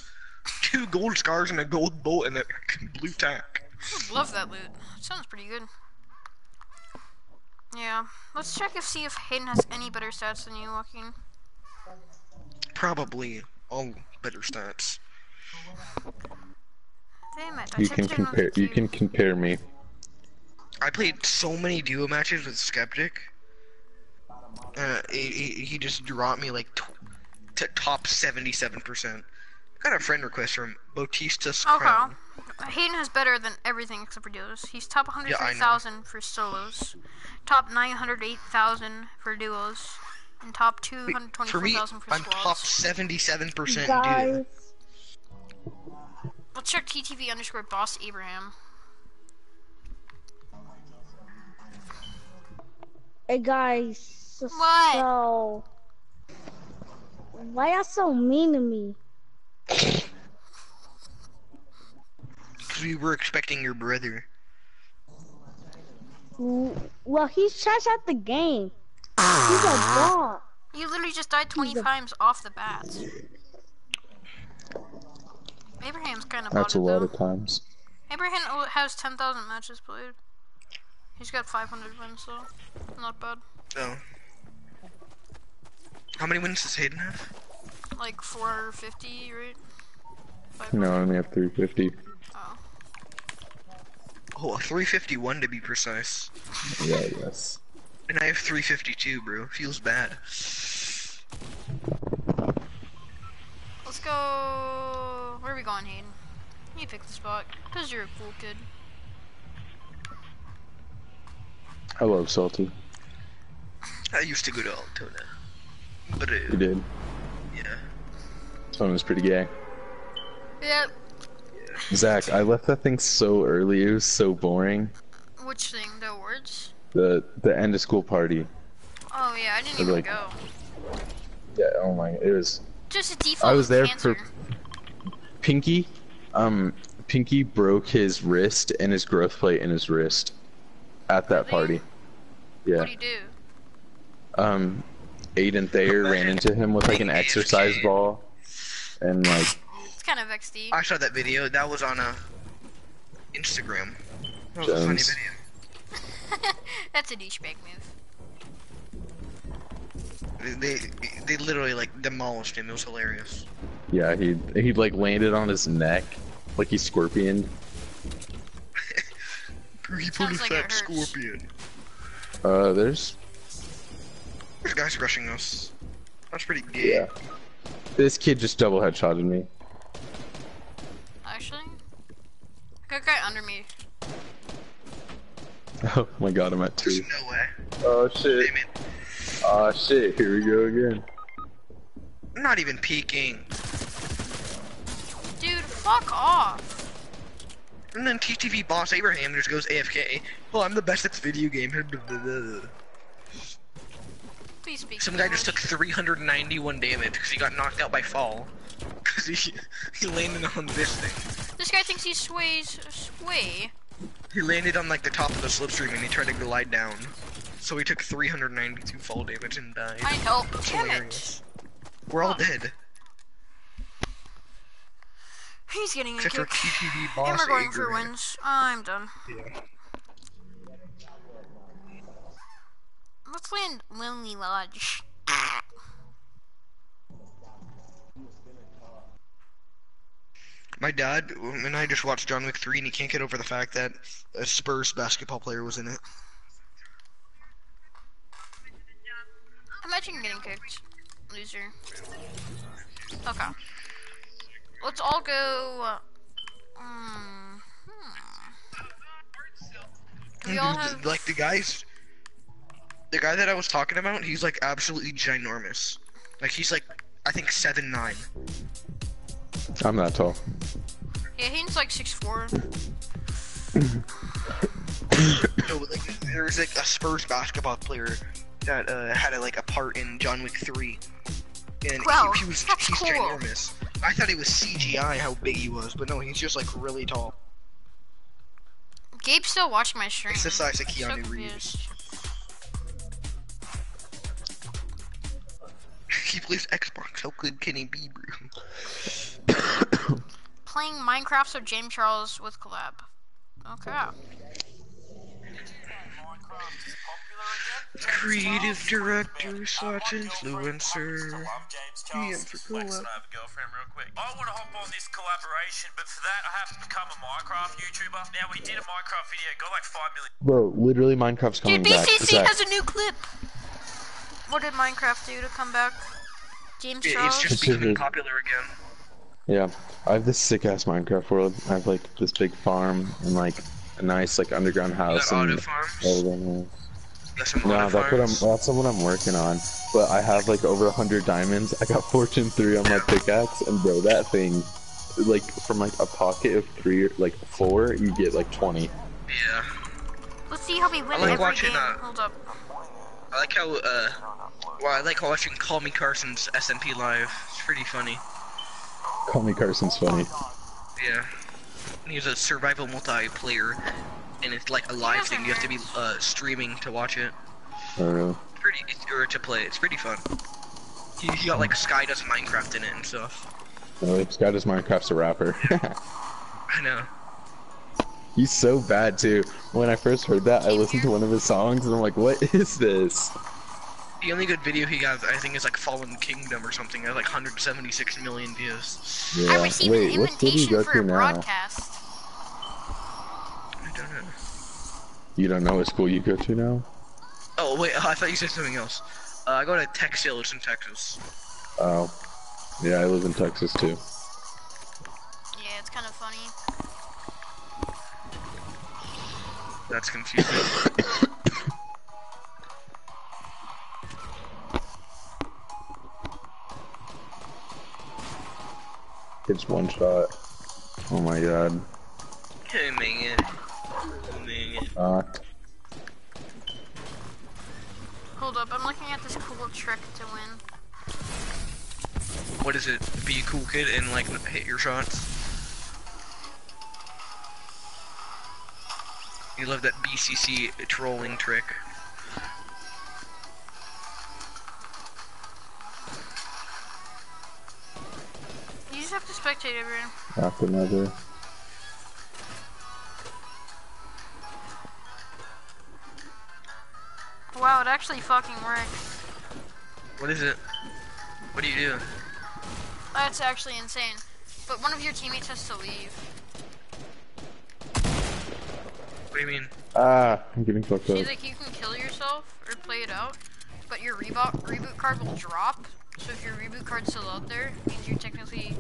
two gold scars and a gold bolt and a blue tac. Love that loot. Sounds pretty good. Yeah. Let's check if see if Hayden has any better stats than you, Joaquin. Probably all better stats. Damn it. I You can compare. You can compare me. I played so many duo matches with Skeptic. Uh, he, he, he just dropped me like t- to top 77%. Got a friend request from Bautista's Crown. Okay. Hayden has better than everything except for duos. He's top Yeah, 103,000 for solos, top 908,000 for duos, and top For me, 224,000 for I'm top 77% duo. Guys, Let's check TTV underscore boss Abraham. Hey guys. What? So, why y'all so mean to me? Because we were expecting your brother. Well, he's trash at the game. He's a ah. dog. You literally just died 20 a- times off the bat. Abraham's kind of That's a botted, lot though. of times. Abraham o- has 10,000 matches played. He's got 500 wins, so not bad. So. How many wins does Hayden have? Like 450, right? No, I only have 350. Oh. Oh, 351 to be precise. Yeah, yes. And I have 352, bro. Feels bad. Let's go. Where are we going, Hayden? You pick the spot, cause you're a cool kid. I love salty. I used to go to Altona. But uh, You did. yeah. Tone was pretty gay. Yep. Zach, I left that thing so early. It was so boring. Which thing? The awards? The the end of school party. Oh yeah, I didn't even like- go. Yeah. Oh my. It was. Just a default. I was there answer. for Pinky. Um, Pinky broke his wrist and his growth plate in his wrist at that Really? party. Yeah. What do you do? Um, Aiden Thayer ran into him with like an exercise ball, and like It's kind of XD. I saw that video. That was on a Instagram. That was a funny Jones. That's a douchebag move. video. They they literally like demolished him. It was hilarious. Yeah, he he like landed on his neck like he scorpioned. He put Sounds a like it fat scorpion. Uh, there's There's guys rushing us. That's pretty gay. yeah. This kid just double headshotted me. Actually, good guy under me. Oh my god, I'm at There's two. no way. Oh shit. Damn it. Oh shit. Here we go again. I'm not even peeking. Dude, fuck off. And then TTV boss Abraham just goes AFK. Well, oh, I'm the best at this video game. Please speak. Some guy just took 391 damage because he got knocked out by fall. Because he, he landed on this thing. This guy thinks he sways sway. He landed on like the top of the slipstream and he tried to glide down. So he took 392 fall damage and died. I help. Damn it. We're all dead. He's getting a Except for kick. TTV And we're going for wins. I'm done. Yeah. Let's land Lonely Lodge. My dad and I just watched John Wick 3 and he can't get over the fact that a Spurs basketball player was in it. Imagine getting kicked. Loser. Okay. Let's all go. Uh, mm, hmm. We all have. like the guys the guy that I was talking about, he's like absolutely ginormous. Like he's like I think seven nine. I'm not tall. Yeah, he's like 6'4. So like there's like a Spurs basketball player that uh, had a, like a part in John Wick 3. And Wow, he, he was that's he's cool. ginormous. I thought it was CGI how big he was, but no, he's just like really tall. Gabe's still watching my stream. It's the size of I'm so Keanu. Reeves. he plays Xbox. How good can he be, bro? Playing Minecraft so James Charles with collab. Oh, okay. Creative director slash influencer. DM for collab. girlfriend real quick. I want to hop on this collaboration, but for that I have to become a Minecraft YouTuber. Now we did a Minecraft video, got like five million. Bro, literally Minecraft's coming Dude, back. BCC Zach, has a new clip. What did Minecraft do to come back? James It- Charles? it's just becoming just- popular again. Yeah, I have this sick ass Minecraft world. I have like this big farm and like a nice like underground house got auto and farms. everything. You got some No, that's what I'm. That's what I'm working on. But I have like over a hundred diamonds. I got fortune three on my pickaxe, and bro, that thing, like from like a pocket of three, like four, you get like twenty. Yeah. Let's see how we win I like every watching, game. uh, Hold up. I like how, uh, well, I like watching Call Me Carson's SMP live. It's pretty funny. Call me Carson's funny. Yeah. He's a survival multiplayer, and it's like a live thing. You have to be uh, streaming to watch it. I don't know. Pretty, or to play. It's pretty fun. He, he got like Sky does Minecraft in it and stuff. No, this guy does Minecraft's a rapper. I know. He's so bad too. When I first heard that, I listened to one of his songs, and I'm like, "What is this?" The only good video he got, I think, is like Fallen Kingdom or something. It has like 176 million views. I Yeah. received Wait, an what did he invitation go for a now? broadcast. I don't know. You don't know what school you go to now? Oh wait, I thought you said something else. Uh, I go to Texas, it's in Texas. Oh, yeah, I live in Texas too. Yeah, it's kind of funny. That's confusing. It's one shot. Oh my god. Hey man. Man. Uh, Hold up, I'm looking at this cool trick to win. What is it? Be a cool kid and like hit your shots. You love that BCC trolling trick. You just have to spectate everyone. Brandon. After another. Wow, it actually fucking works. What is it? What do you do? That's actually insane. But one of your teammates has to leave. What do you mean? Ah, I'm getting fucked See, up. like you can kill yourself or play it out, but your reboot reboot card will drop. So if your reboot card's still out there, it means you're technically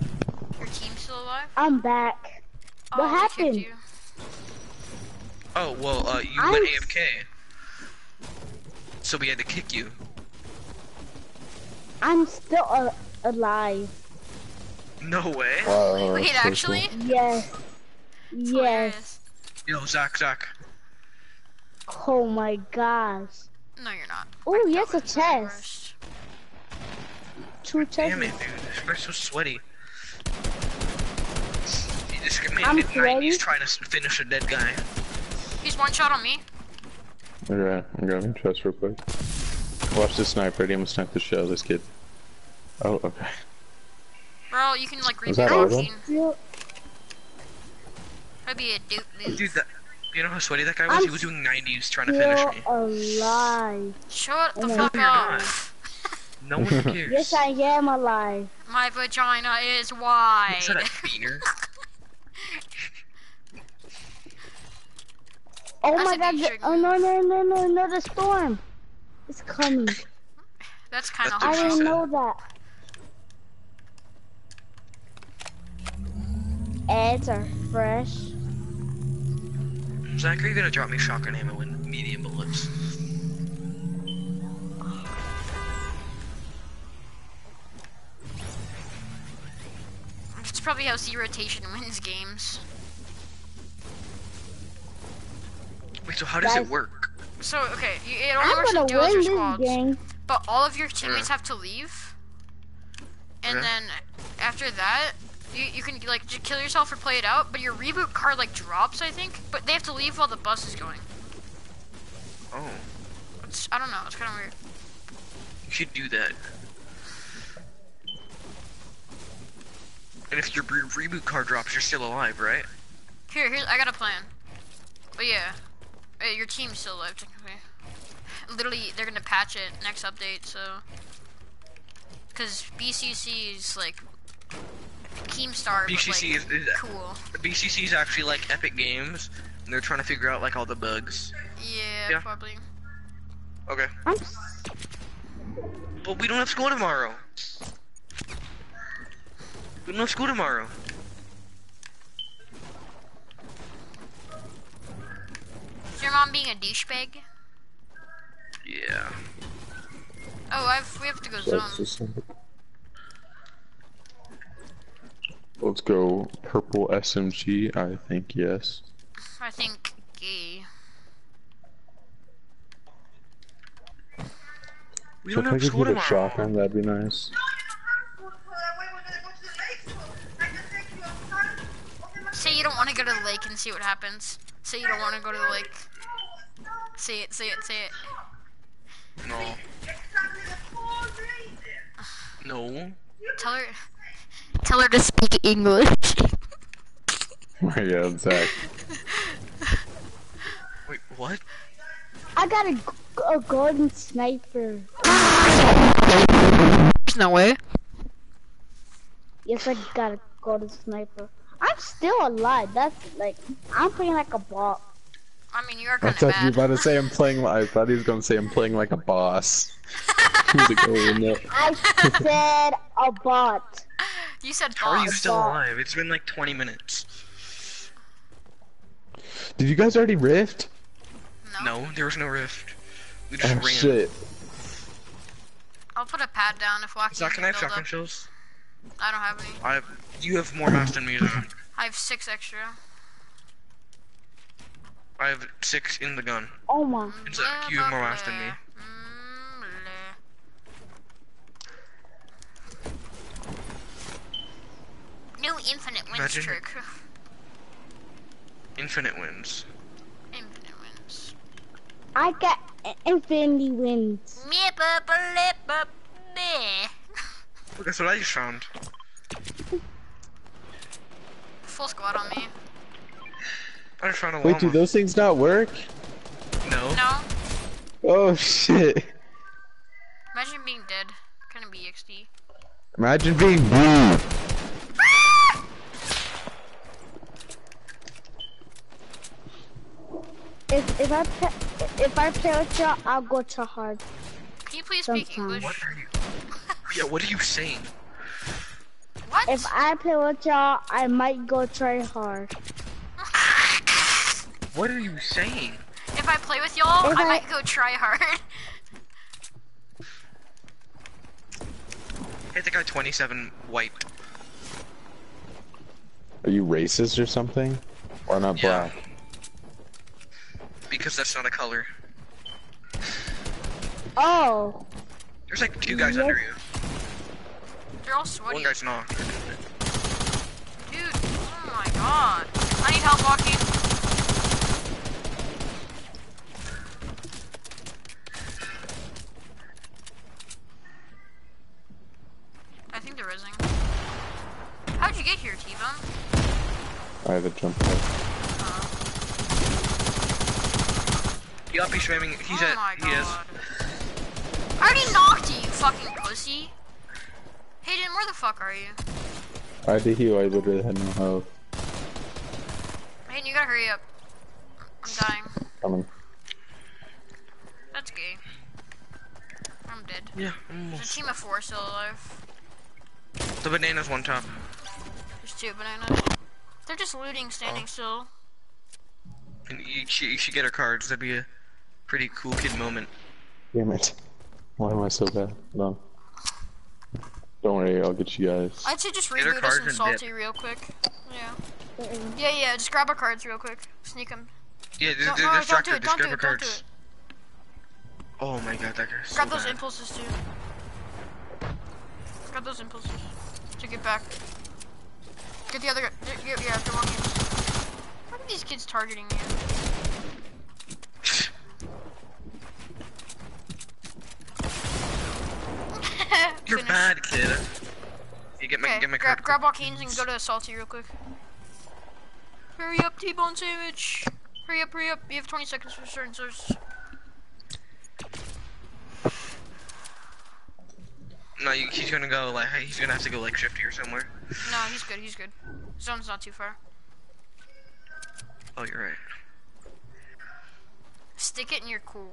your team's still alive. I'm back. Oh, What they happened? Oh, well, uh, you I'm went s- AFK. So we had to kick you. I'm still a- alive. No way. Wow, Wait, actually? cool. Yes. That's Yes. hilarious. Yo, Zach, Zach. Oh my gosh. No, you're not. Oh, yes, a That was the chest. worst. Two Damn it, dude. This guy's so sweaty. This man I'm in 90s sweaty. trying to finish a dead guy. He's one shot on me. Alright, I'm grabbing chest real quick. Watch this snipe, ready? I'm gonna snipe the shell, this kid. Oh, okay. Bro, you can like Was reboot that your Arlo? team. Still, That'd be a dupe move. Dude, that. You know how sweaty that guy was? I'm he was doing 90s trying to finish me. still me. alive. Shut the Oh my fuck up. No one cares. Yes, I am alive. My vagina is wide. Shut up, beaner. Oh That's my god. the- Oh no, no, no, no, no, the storm. It's coming. That's kind of That's I what she hard. didn't said. know that. Eggs are fresh. Zach, are you gonna drop me shotgun ammo and medium bullets? It's probably how Z rotation wins games. Wait, so how does it work? So okay, you, it only I'm works gonna in duos or squads, game. but all of your teammates have to leave, and Okay. then after that, you you can like just kill yourself or play it out. But your reboot card like drops, I think. But they have to leave while the bus is going. Oh, It's, I don't know. It's kind of weird. you should do that. And if your re- reboot card drops, you're still alive, right? Here, here, I got a plan. But yeah, hey, your team's still alive technically. Literally, they're gonna patch it next update, so. Cause BCC is like Keemstar, BCC like is, is cool. BCC is actually like Epic Games, and they're trying to figure out like all the bugs. Yeah, Yeah. probably. Okay, but we don't have school tomorrow. We don't have school tomorrow. Your mom being a douchebag? Yeah. Oh, I've we have to go That's zone. just Let's go purple SMG, I think yes. I think gay. We So if I have could school get a shotgun, that'd be nice. Say you don't want to go to the lake and see what happens. Say you don't want to go to the lake. Say it, say it, say it. No. No. Tell her. Tell her to speak English. My god, Zach. Wait, what? I got a, a golden sniper. There's no way. Yes, I got a golden sniper. I'm still alive. That's like I'm playing like a bot. I mean, you are I kind of thought you were bad. about to say I'm playing. I thought he was gonna say I'm playing like a boss. He was like, oh no. I said a bot. You said How are you still alive? It's been like 20 minutes. Did you guys already rift? No. No, there was no rift. We just Oh ran. shit. I'll put a pad down if Wacky Zach, can I have build shotgun up. shells? I don't have any. I have. You have more mats than me, Zach. I have six extra. I have six in the gun. Oh my. And Zach, you have more mats than me. New infinite wins Imagine- trick. Infinite wins. Infinite wins. I got i- infinity wins. Meep a lip up meh. Look, that's what I just found. full squad on me. I just found a Wait, do those things not work? No. No? Oh shit! Imagine being dead. Kind of BXD. Imagine being blue. If if I play, if I play with y'all, I'll go to hard. Can you please speak English? What are you? Yeah, what are you saying? What? If I play with y'all, I might go try hard. What are you saying? If I play with y'all, If I I- might go try hard. Hit the guy 27 white. Are you racist or something? Or not Yeah. black? Because that's not a color. Oh, There's like two guys under you. They're all sweaty. One guy's not. Dude, oh my god. I need help walking. I think they're rising. How'd you get here, T-Bone? I have a jump pad. Uh-huh. Yup, he's swimming. He's oh at. my He is. I already knocked you, you fucking pussy. Hayden, where the fuck are you? I had to heal, I literally had no health. Hayden, you gotta hurry up. I'm dying. Coming. That's gay. I'm dead. Yeah. There's a almost. team of four still alive. The banana's one top. There's two bananas. They're just looting, standing Oh. still. And you should, you should get her cards. That'd be a pretty cool kid moment. Damn it. Why am I so bad? No. Don't worry, I'll get you guys. I'd say just Get our reboot us and and salty real quick. Yeah. Yeah, yeah, just grab our cards real quick. Sneak them. Yeah, just, No, just no, don't do it, Just don't do grab her it, don't do it. Oh my god, that guy's so Grab those bad. impulses too. Grab those impulses to get back. Get the other. guy- Yeah, yeah, they're walking. Why are these kids targeting you? You're Finish. bad, kid. You get my Okay, get my grab, grab Joaquin's and go to Salty real quick. Hurry up, T-bone sandwich. Hurry up, hurry up. You have 20 seconds for certain source. No, you, he's gonna go like he's gonna have to go like shifty or somewhere. No, he's good, he's good. Zone's not too far. Oh, you're right. Stick it and you're cool.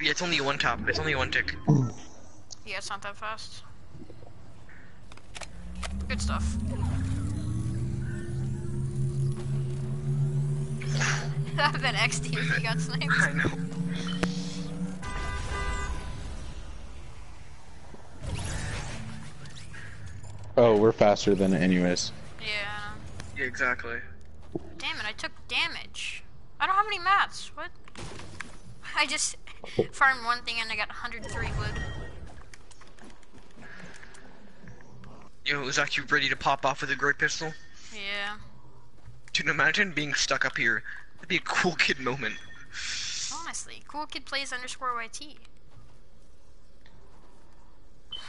Yeah, it's only one top. It's only one tick. Yeah, it's not that fast. Good stuff. That XD if you got sniped. I know. Oh, we're faster than it anyways. Yeah. Yeah, exactly. Damn it, I took damage. I don't have any mats. What? I just farmed one thing and I got 103 wood. Yo, Zach, you ready to pop off with a great pistol? Yeah. Dude, imagine being stuck up here. That'd be a cool kid moment. Honestly, cool kid plays underscore YT.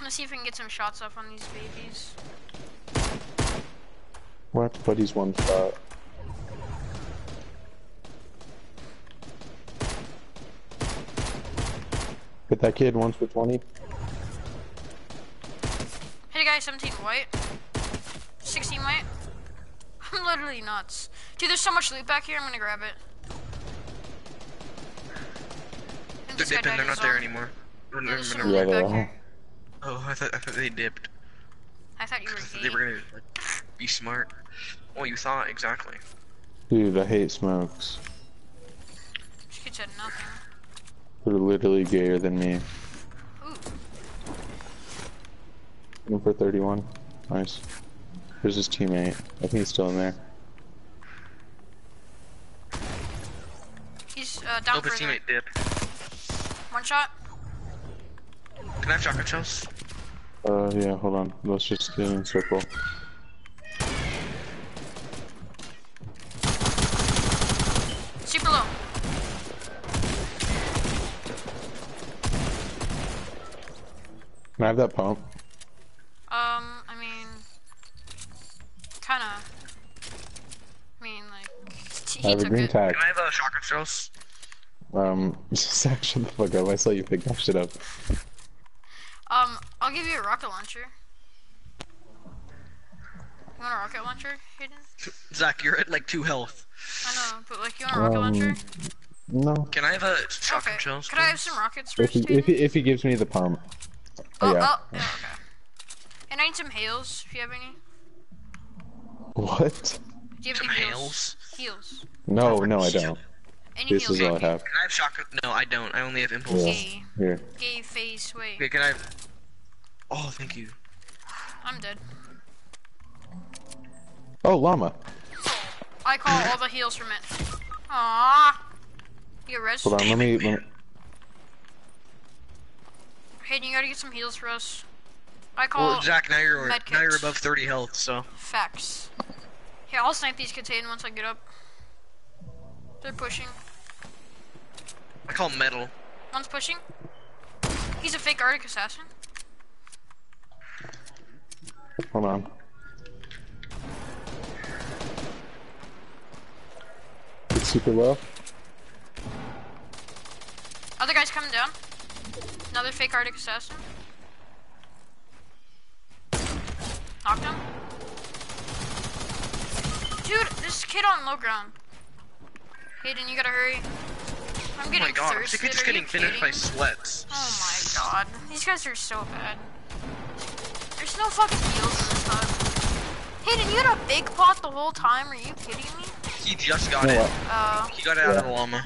Let's see if we can get some shots off on these babies. What? Buddy's one shot. Hit that kid once for 20. Hit a guy 17 white. 16 white. I'm literally nuts. Dude, there's so much loot back here, I'm gonna grab it. They're dipping. They're not there anymore. No, no, Yeah, there's no. Yeah, they back are. here. Oh, I thought I thought they dipped. I thought you were I thought gay. they were gonna like, be smart. Well, you thought exactly. Dude, I hate smokes. This kid said nothing. They're literally gayer than me. Ooh. One for 31. Nice. There's his teammate. I think he's still in there. He's uh, down Hope his teammate dip. One shot. Can I have shotgun shells? Uh, yeah, hold on. Let's just get in circle. Super low. Can I have that pump? Um, I mean, kinda. I mean, like, he I have took a green it. tag. Can I have the uh, shotgun shells? Um, just actually the fuck up. I saw you pick that shit up. Um, I'll give you a rocket launcher. You want a rocket launcher, Hayden? Zach, you're at like two health. I know, but like, you want a rocket launcher? Um, no. Can I have a shotgun Okay. shells? Could I have some rockets If first, he, if, he, if he gives me the pump. oh, yeah. oh, yeah, okay. And I need some hails, if you have any. What? Do you have Some any hails? Heals. No, no, I don't. Any This heals? is all I have. Can I have shotgun? No, I don't. I only have impulse. Yeah. Gay, Here. gay face, wait. Okay, can I? Oh, thank you. I'm dead. Oh, llama. I call all the heals from it. Aww. You get res? Hold on, let me. Let me Hayden, you gotta get some heals for us. I call Well, Zach, now you're med now you're above 30 health, so facts. Here, I'll snipe these kids Hayden once I get up. They're pushing. I call metal. One's pushing. He's a fake Arctic assassin. hold on. It's super low. Other guy's coming down. Another fake Arctic assassin. Knocked him. Dude, this kid on low ground. Hayden, you gotta hurry. I'm Oh my god, I'm thirsted. sick of just getting finished by kidding? sweats. Oh my god. These guys are so bad. There's no fucking heals in this hut. Hayden, you had a big pot the whole time? Are you kidding me? He just got You know it. what? Uh, He got it out of the llama.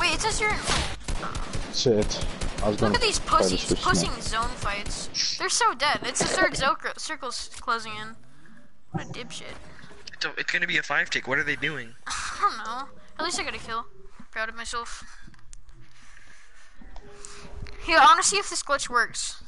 wait, it says you're in. Shit. I was gonna Look at these pussies switch pushing zone fights. They're so dead. It's the third zocr- circle's closing in. What a dipshit. It's, it's gonna be a five tick. What are they doing? I don't know. At least I got a kill. Proud of myself. Here, I wanna see if this glitch works.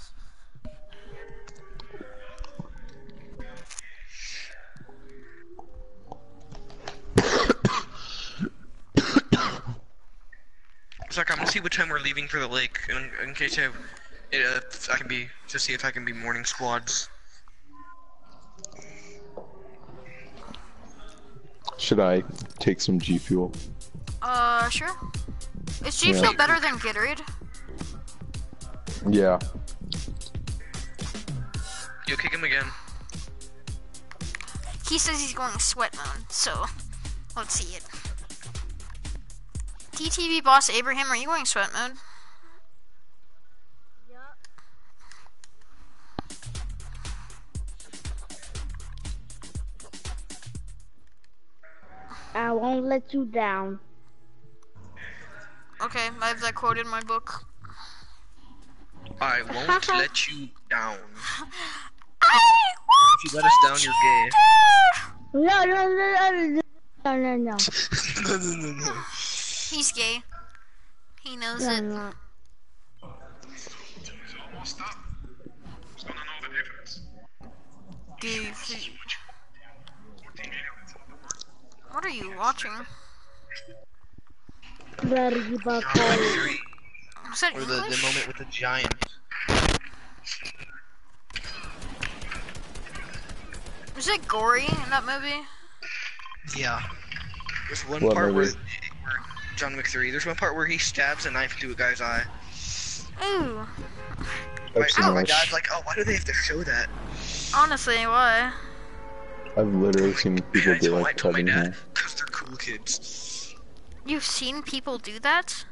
Zach, I'm gonna see what time we're leaving for the lake, in, in case I uh, I can be to see if I can be morning squads. Should I take some G Fuel? Uh, sure. Is G Yeah. Fuel better than Gatorade? Yeah. Yo, kick him again. He says he's going sweat mode, so let's see it. TTV boss Abraham, are you going sweat mode? I won't let you down. Okay, I've that quote in my book. I won't let you down. I won't if you let, let us down, you you're gay. No, no, no, no, no, no, no. no, no, no, no. He's gay. He knows no, it. No. Almost up. He's gonna know the difference. Dude, what are you watching? Bloody buckle. Three, Was that or the, the moment with the giant. Was it gory in that movie? Yeah. There's one What part where, where John Wick 3. There's one part where he stabs a knife into a guy's eye. Ooh. My, oh, my this. dad's like, oh, why do they have to show that? Honestly, why? I've literally seen people I be like told my cutting hair. because they're cool kids. You've seen people do that?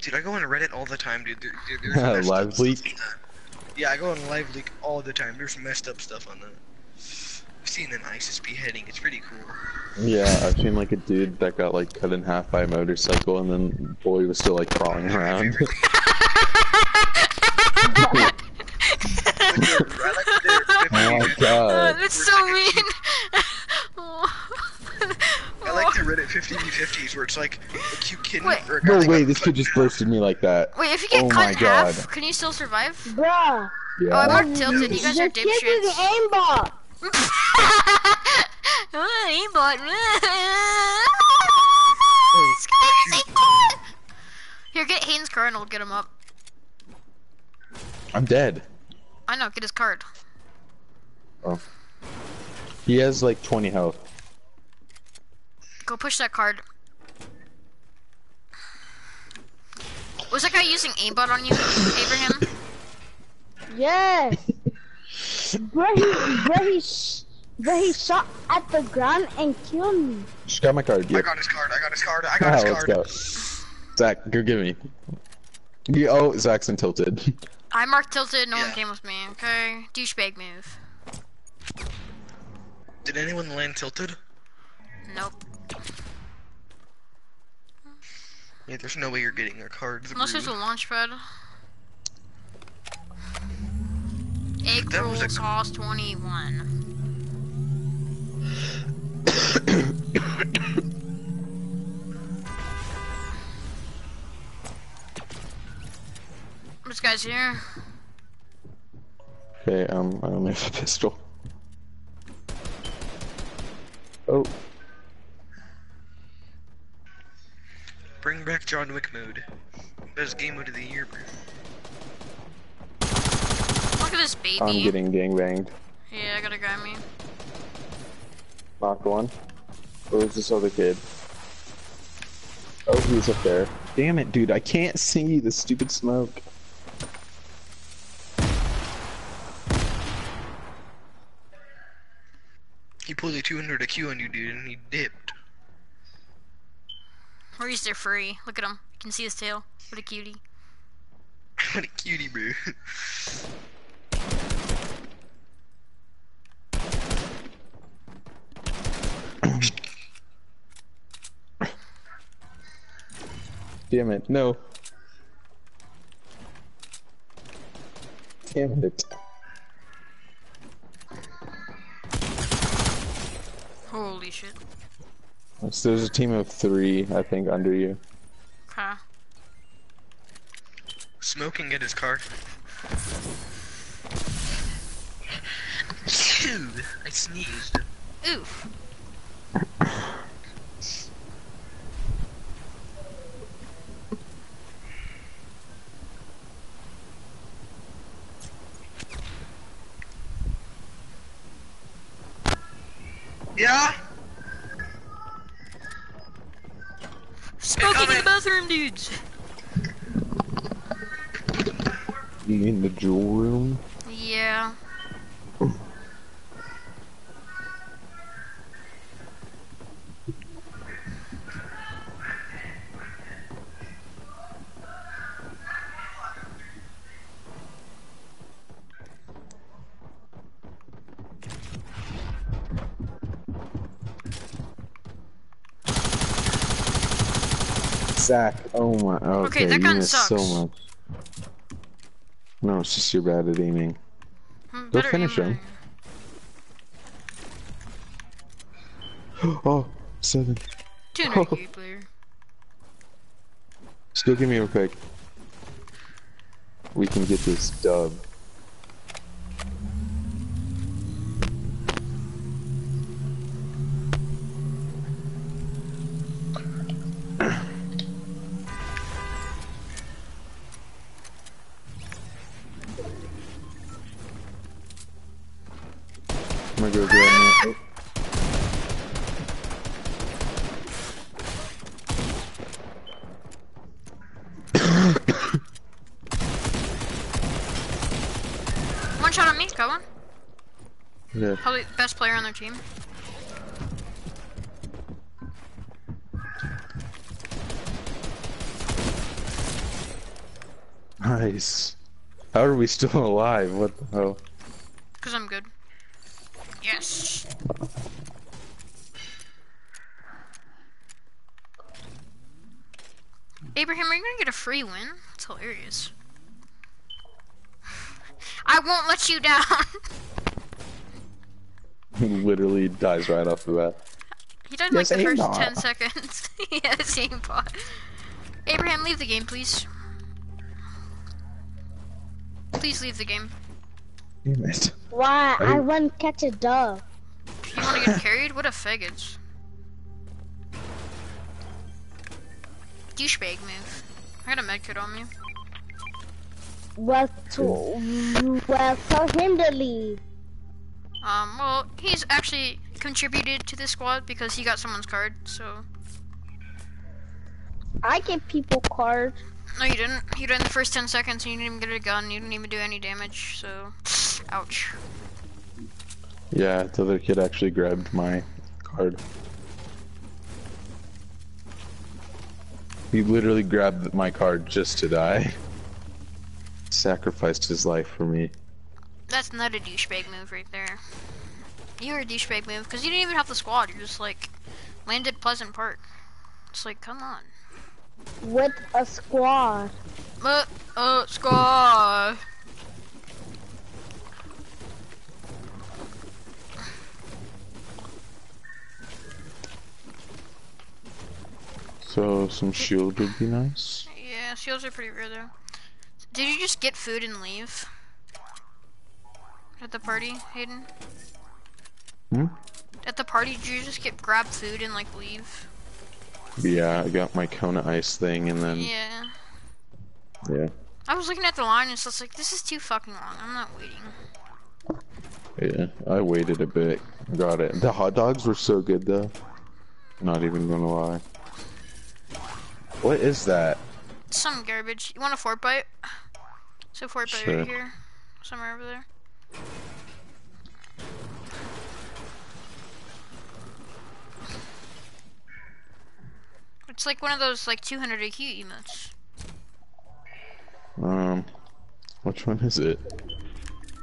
Dude, I go on Reddit all the time, dude. There, there, there's messed up Live stuff leak? on that. Yeah, I go on LiveLeak all the time. There's messed up stuff on that. I've seen an ISIS beheading. It's pretty cool. Yeah, I've seen like a dude that got like cut in half by a motorcycle, and then boy was still like crawling around. I like the oh my Uh, god. that's so mean. I like the Reddit 50v50s where it's like a cute kid Wait. or No that way, this kid just bursted me like that. Wait, if you get Oh cut in half, God. can you still survive? Bruh. Oh, I'm Yeah. more tilted. You guys are Just give me the dipshits. aimbot. Aimbot. Here, get Hayden's card and we'll get him up. I'm dead. I know, get his card. Oh. He has like 20 health. Go push that card. Was that guy using aimbot on you, Abraham? Yes. bro, he, bro, he, sh- bro, he shot at the ground and killed me. Just got my card. Yeah. I got his card. I got his card. I got his let's card. go. Zach, go give me. You, oh, Zach's in tilted. I marked tilted, no one came with me, okay? Douchebag move. Did anyone land tilted? Nope. Yeah, there's no way you're getting their cards. Unless there's a Brew. launch pad. Egg That roll was a- sauce 21. This guy's here. Okay, um, I only have a pistol. Oh, Bring back John Wick mode. Best game mode of the year, bro. Look at this baby. I'm getting gang banged. Yeah, I gotta grab me. Knocked one. Where's this other kid? Oh, he's up there. Damn it, dude, I can't see the stupid smoke. He pulled a 200 IQ on you, dude, and he dipped. Or he's there free. Look at him. You can see his tail. What a cutie. what a cutie, bro. Damn it, no. Damn it. Holy shit. So there's a team of three, I think, under you. Okay. Smoke and get his card. Dude, I sneezed. Oof. Yeah? Smoking in the bathroom, dudes. You mean the Juul room? Yeah. Zach, oh my, okay, that you gun missed so sucks. much. No, it's just you're bad at aiming. Go finish aim him. oh, seven. Tuner Oh. player. Still give me real quick. We can get this dub. Team. Nice. How are we still alive? What the hell? Because I'm good. Yes. Abraham, are you gonna get a free win? That's hilarious. I won't let you down. Literally dies right off the bat. he died in like the first aimbot. 10 seconds. yeah, the same bot. Abraham, leave the game, please. Please leave the game. Damn it. Why? I- I wouldn't catch a dove. You wanna get carried? What a faggots. Douchebag move. I got a medkit on me. Well, to, well, tell him to leave. Um, well, he's actually contributed to this squad because he got someone's card, so. I give people cards. No, you didn't. You did in the first 10 seconds and you didn't even get a gun, you didn't even do any damage, so. Ouch. Yeah, the other kid actually grabbed my card. He literally grabbed my card just to die. Sacrificed his life for me. That's not a douchebag move right there. You're a douchebag move because you didn't even have the squad. You're just like landed Pleasant Park. It's like, come on. with a squad. But, uh, squad. So some shield would be nice. Yeah, shields are pretty rare though. Did you just get food and leave? At the party, Hayden? Hmm? At the party, did you just get grab food and like leave? Yeah, I got my Kona Ice thing and then Yeah. yeah. I was looking at the line and so it's like, this is too fucking long. I'm not waiting. Yeah, I waited a bit. Got it. The hot dogs were so good though. Not even gonna lie. What is that? Some garbage. You want a Fortbyte? So Fortbyte Sure. right here. Somewhere over there. It's like one of those like 200 IQ emotes. Um, which one is it?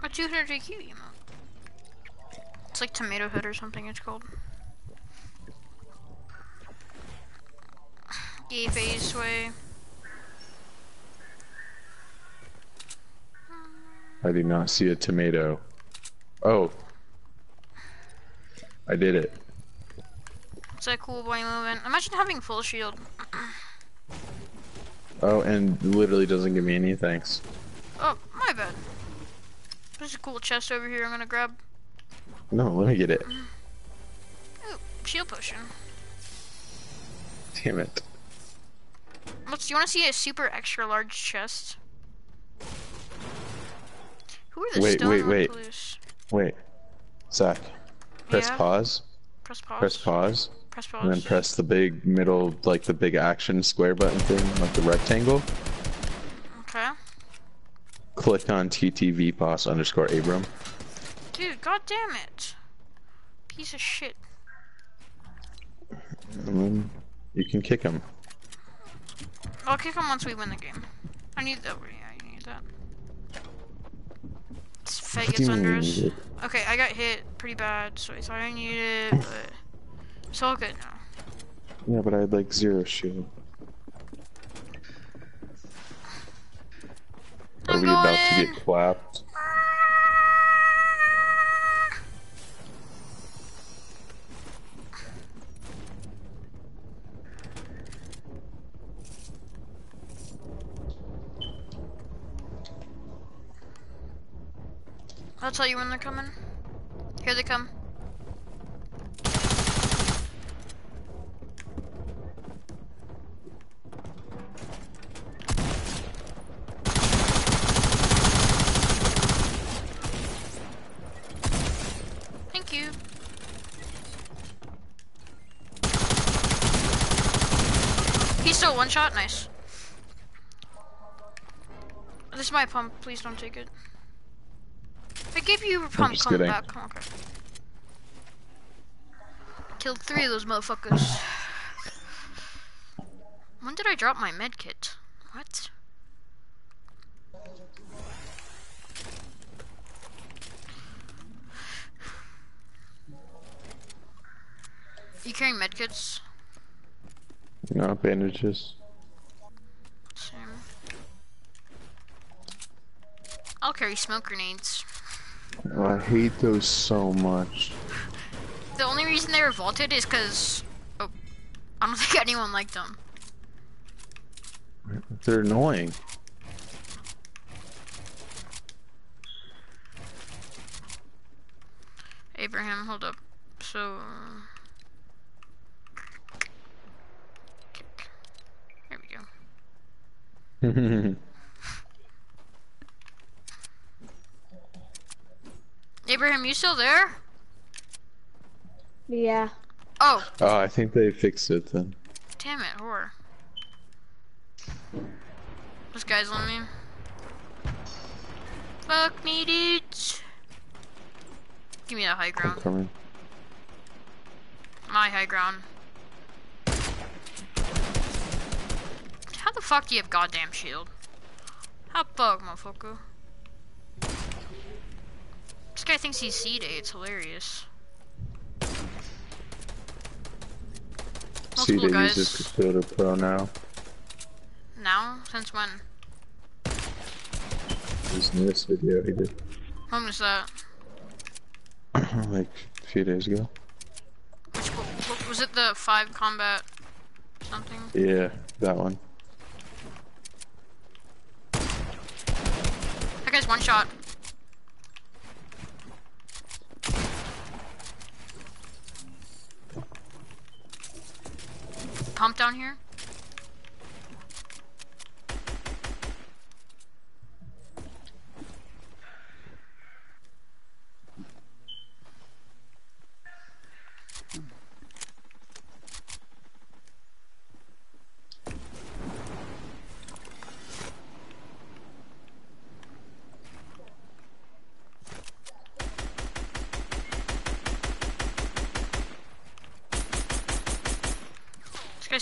A 200 IQ emote. It's like Tomato Head or something it's called. Gay face way. I do not see a tomato. Oh. I did it. It's a cool boy movement. Imagine having full shield. Oh, and literally doesn't give me any thanks. Oh, my bad. There's a cool chest over here I'm gonna grab. No, let me get it. Ooh, shield potion. Damn it. Let's, do you wanna see a super extra large chest? Who are the Wait, wait, wait. recluse? Wait. Zach, press Yeah? pause. Press pause. Press pause. Press pause. And then press the big middle, like the big action square button thing, like the rectangle. Okay. Click on TTV pause underscore Abram. Dude, god damn it. Piece of shit. And then you can kick him. I'll kick him once we win the game. I need that. Need that. This What do you mean under you us. Okay, I got hit pretty bad, so I thought I needed it, but it's all good now. Yeah, but I had like zero shield. Are I'm we about to get clapped? I'll tell you when they're coming. Here they come. Thank you. He's still one shot, nice. This is my pump, please don't take it. I gave you a pump, just come kidding. back. Killed three of those motherfuckers. When did I drop my med kit? What? You carrying med kits? No bandages. Same. I'll carry smoke grenades. Oh, I hate those so much. The only reason they were vaulted is because oh, I don't think anyone liked them. They're annoying. Abraham, hold up. So. Uh, there we go. Abraham, you still there? Yeah. Oh, Oh, I think they fixed it then. damn it, whore. This guy's on me. Fuck me, dudes. Give me that high I'm ground. coming. My high ground. How the fuck do you have goddamn shield? How the fuck, motherfucker? Guy thinks he's Ceeday, it's hilarious. See, Multiple they use this Custodial Pro now. Now? Since when? His newest video he did When was that? like a few days ago. Which, what, was it the 5 combat something? Yeah, that one. That guy's one shot. Pump down here.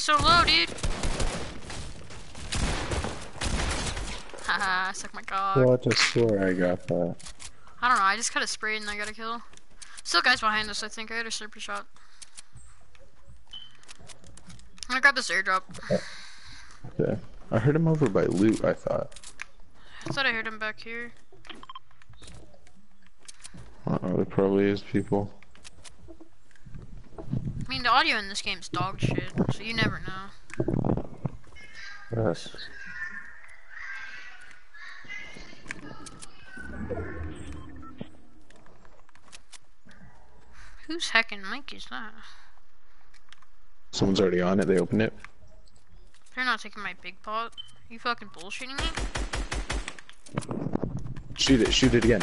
So low, dude. Haha, I suck my cock. What? I swear I got that. I don't know, I just got a sprayed and I got a kill. Still guys behind us, I think. I had a super shot. I'm gonna grab this airdrop. Okay. I heard him over by loot, I thought. I thought I heard him back here. Uh oh, there probably is people. I mean, the audio in this game's dog shit, so you never know. Yes. Whose heckin' mic is that? Someone's already on it, they opened it. They're not taking my big pot. You fucking bullshitting me? Shoot it, shoot it again.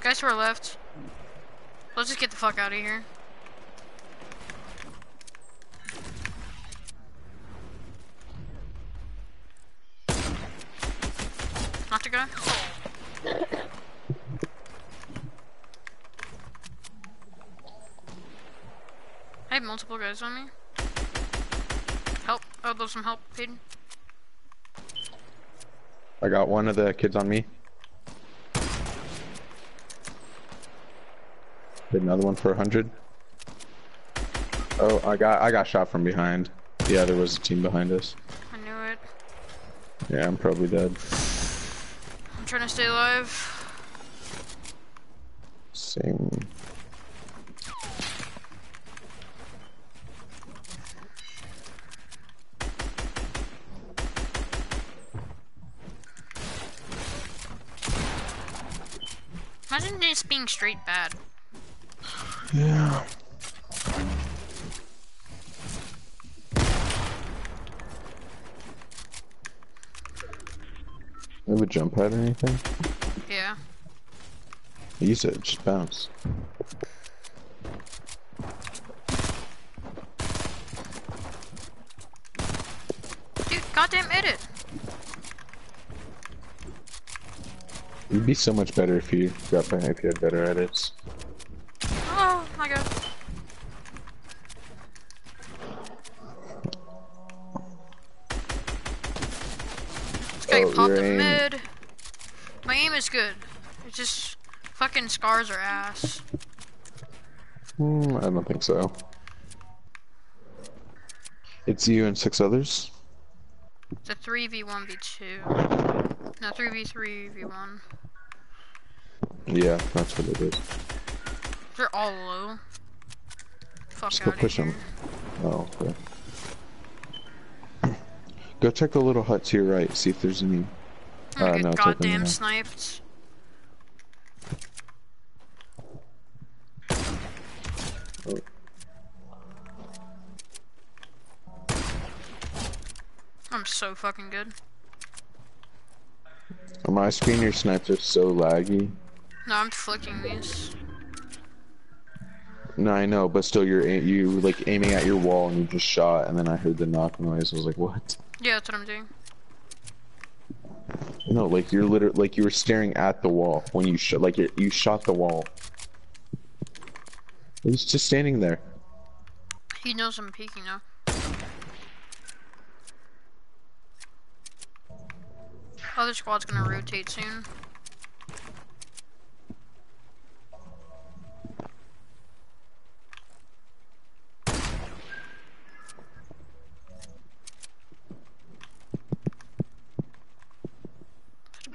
Guys to our left. Let's just get the fuck out of here. Knocked a guy. I have multiple guys on me. Help. I would love some help, Peyton. I got one of the kids on me. Did another one for a hundred. Oh, I got I got shot from behind. Yeah, there was a team behind us. I knew it. Yeah, I'm probably dead. I'm trying to stay alive. Same. Imagine this being straight bad. Yeah. You have a jump pad or anything? Yeah. You said just bounce. Dude, goddamn edit. You'd be so much better if you got if you had better edits. Oh my god. This guy Oh, popped your a aim. mid. My aim is good. It's just fucking scars are ass. Hmm, I don't think so. It's you and six others. It's a 3v1 v2. No, 3v3 v1. Yeah, that's what it is. They're all low. Fuck Just go push them. Oh, okay. Go check the little hut to your right. See if there's any. I'm Uh, no, goddamn sniped. I'm so fucking good. On my screen, your snipes are so laggy. No, I'm flicking these. No, I know, but still, you're you like aiming at your wall and you just shot, and then I heard the knock noise. I was like, what? Yeah, that's what I'm doing. No, like you're literally like you were staring at the wall when you shot. Like you you shot the wall. It was just standing there. He knows I'm peeking now. Other squad's gonna rotate soon.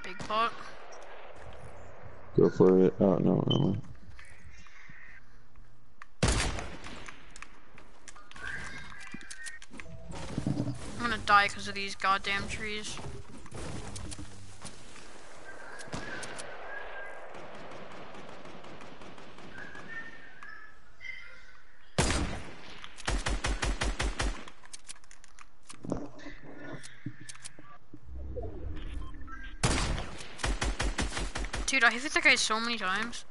Big pot. Go for it. Oh no, no. I'm gonna die because of these goddamn trees. Dude, I hit that guy so many times.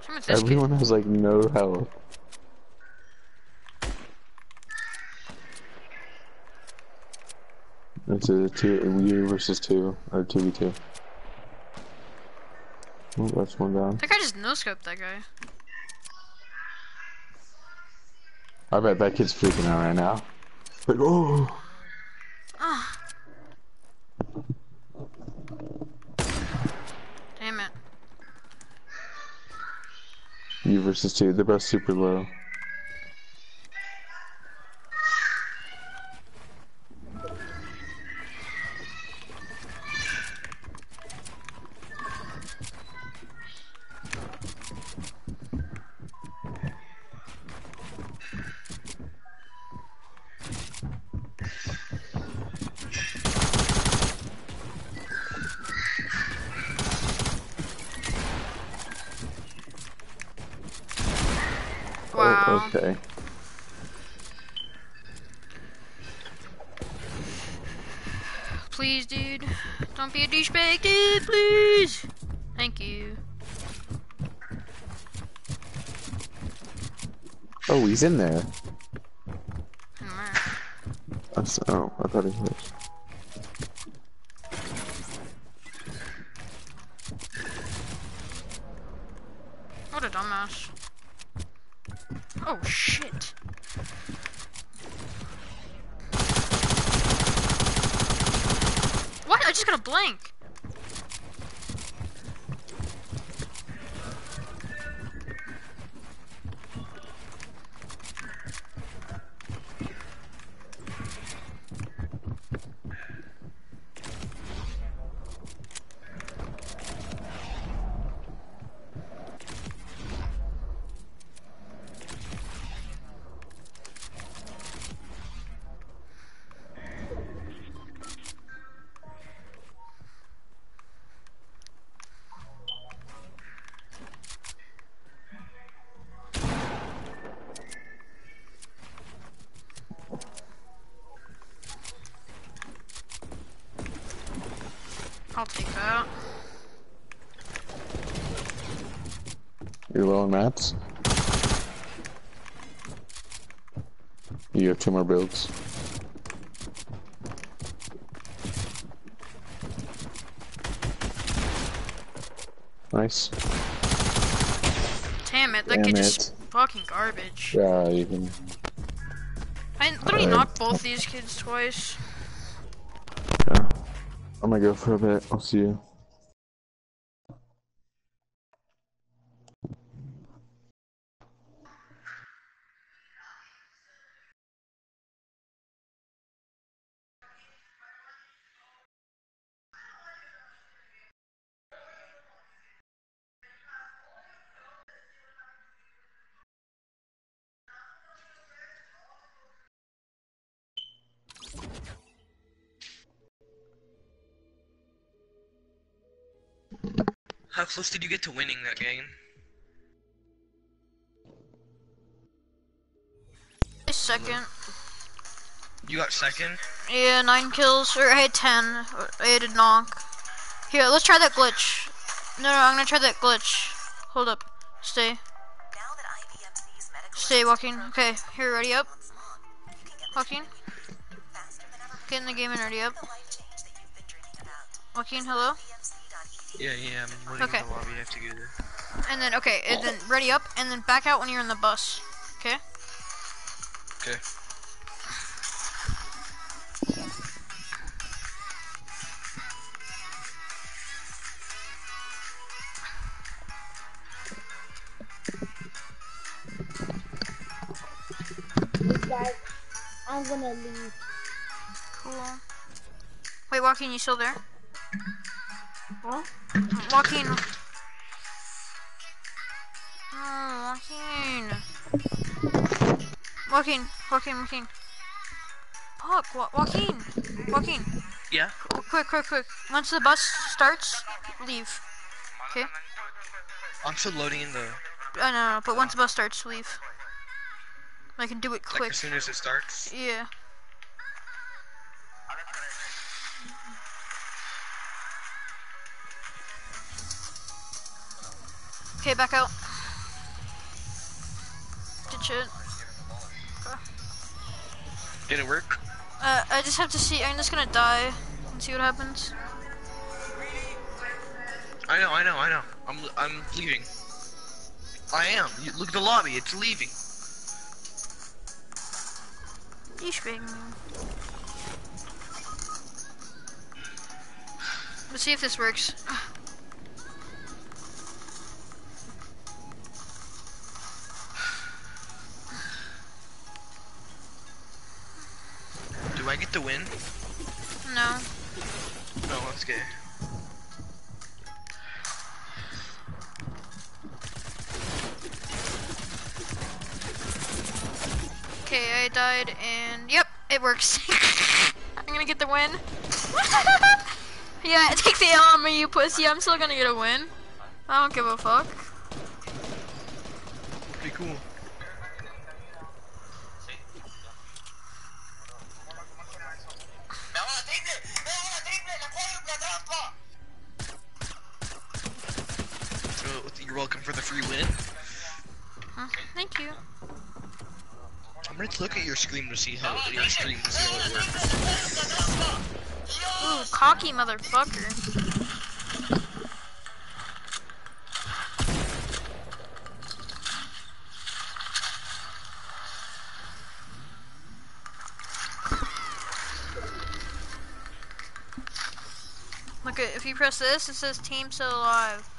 Same with this kid. Everyone has like no health. It's a two you versus two or two v two. Oh, that's one down. That guy just no scoped that guy. I bet that kid's freaking out right now. Like, oh. Ah. Damn it. You versus two. They're both super low. He's in there. Alright. I s- Oh, I thought he was. What a dumbass. Oh shit. What? I just got a blank. I'll take that. You're low on mats. You have two more builds. Nice. Damn it, that Damn kid it. fucking garbage. Yeah, you can. I literally Alright. Uh, knocked both these kids twice. Yeah. I'm gonna go for a bit. I'll see you. Close did you get to winning that game? second. You got second? Yeah, nine kills, or I had ten. I had a knock. Here, let's try that glitch. No, no, I'm gonna try that glitch. Hold up. Stay. Stay, walking. Okay, here, ready up. Walking. Getting the game and ready up. Joaquin, hello? Yeah, yeah, I'm waiting Okay. in the lobby. I have to go there. And then, okay, and then ready up, and then back out when you're in the bus. Okay? Okay. Guys, I'm gonna leave. Cool. Wait, Joaquin, you still there? Huh? Joaquin. Oh, Joaquin. Joaquin, Joaquin, Joaquin. Fuck, Wa- Joaquin. Joaquin. Yeah? Qu- Quick, quick, quick. Once the bus starts, leave. Okay? I'm still loading in the. I know, no, but once the bus starts, leave. I can do it Like quick. as soon as it starts. Yeah. Okay, back out. Ditch it. Did it work? Uh, I just have to see. I'm just gonna die and see what happens. I know, I know, I know. I'm, I'm leaving. I am. You, look at the lobby. It's leaving. Big. Let's see if this works. Do I get the win? No. No, that's gay. Okay, I died and yep, it works. I'm gonna get the win. yeah, take the L on me, you pussy. I'm still gonna get a win. I don't give a fuck. Pretty cool. Look at your screen to see how your stream to see how it works. Ooh, cocky motherfucker. Look at if you press this, it says team still alive.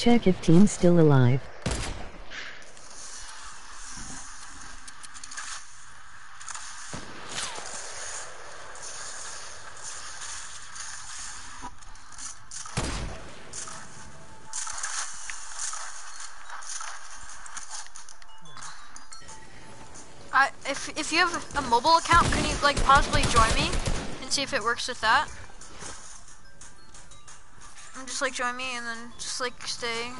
Check if team's still alive. I if if you have a mobile account, can you like possibly join me and see if it works with that? just like join me and then just like stay.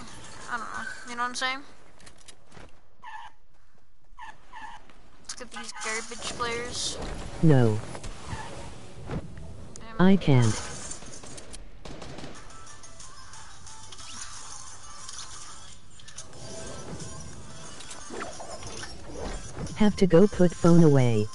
I don't know. You know what I'm saying? Let's get these garbage players. No. Damn. I can't. Have to go put phone away.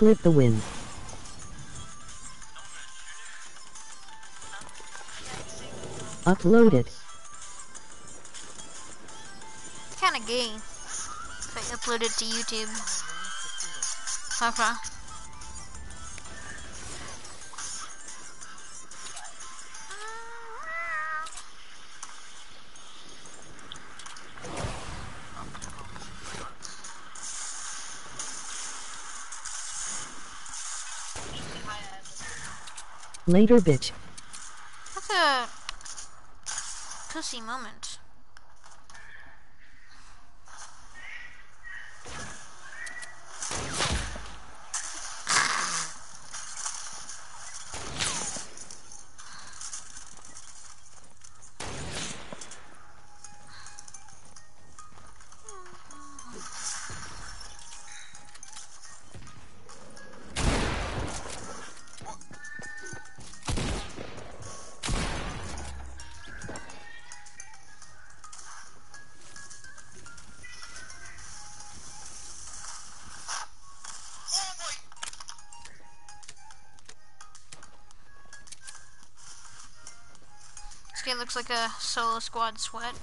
Clip the win. Upload it. Kind of gay. If I upload it to YouTube. Okay. Later bitch. That's a pussy moment. Looks like a solo squad sweat.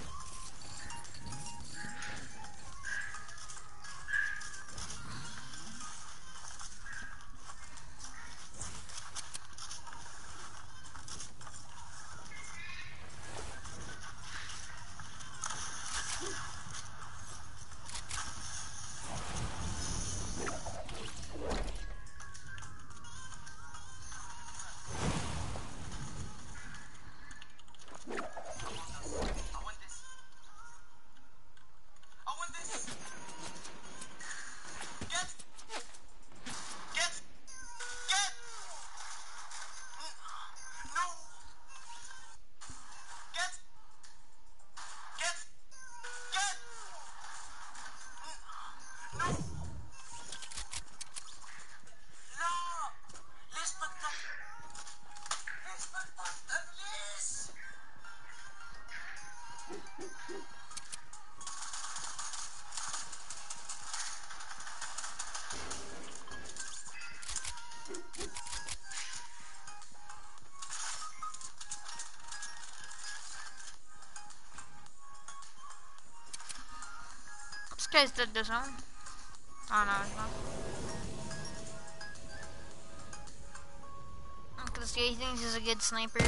Guy's dead to zone. Oh no, he's not. Because he thinks he's a good sniper.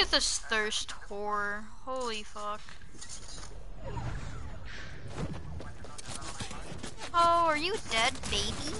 Look at this thirst whore. Holy fuck. Oh, are you dead, baby?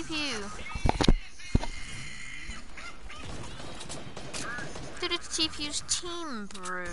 It's TPU. Dude, it's TPU's team brew.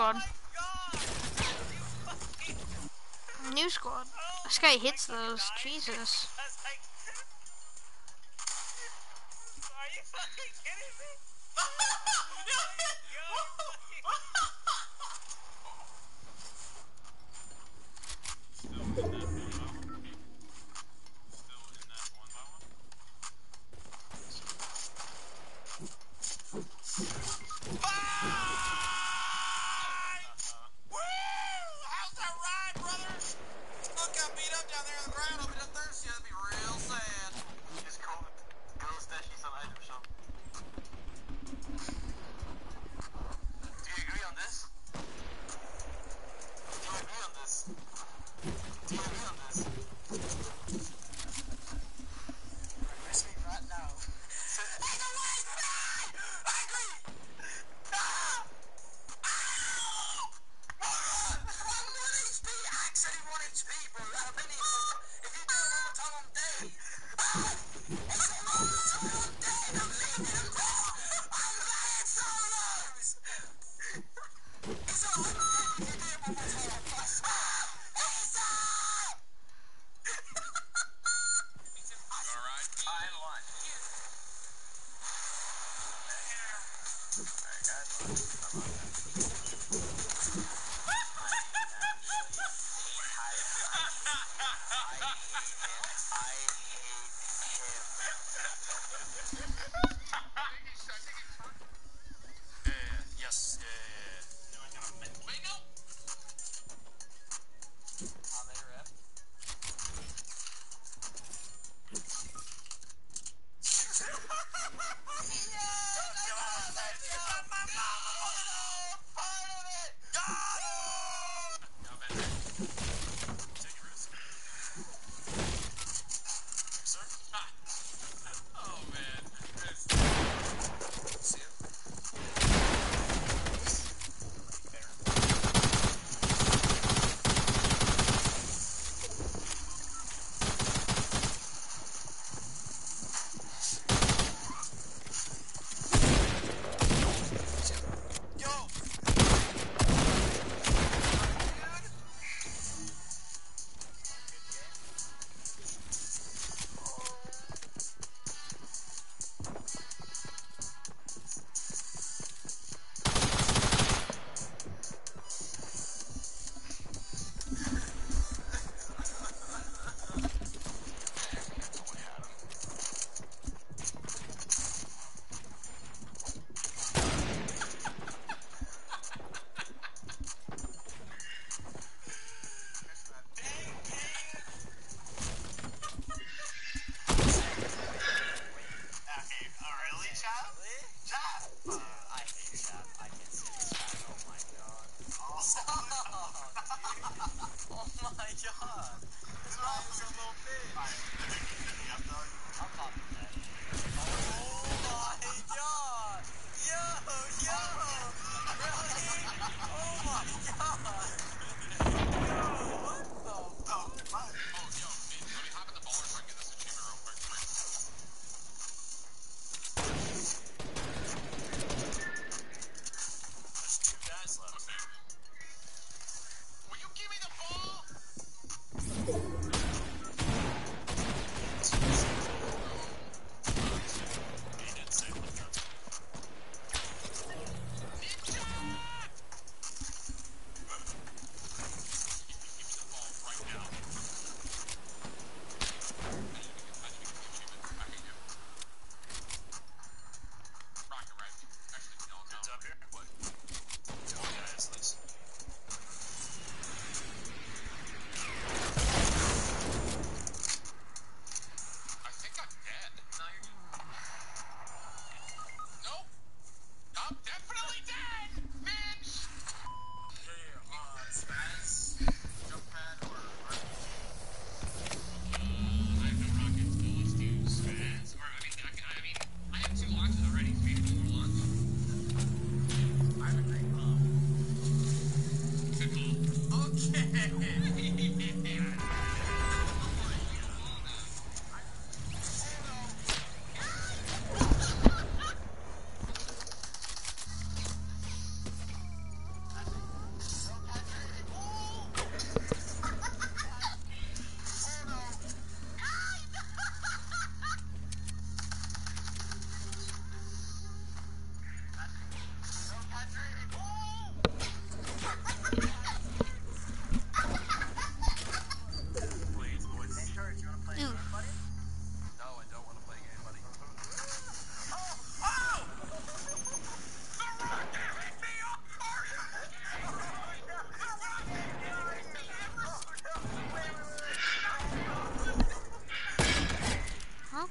Squad. New squad. This guy hits those. Jesus.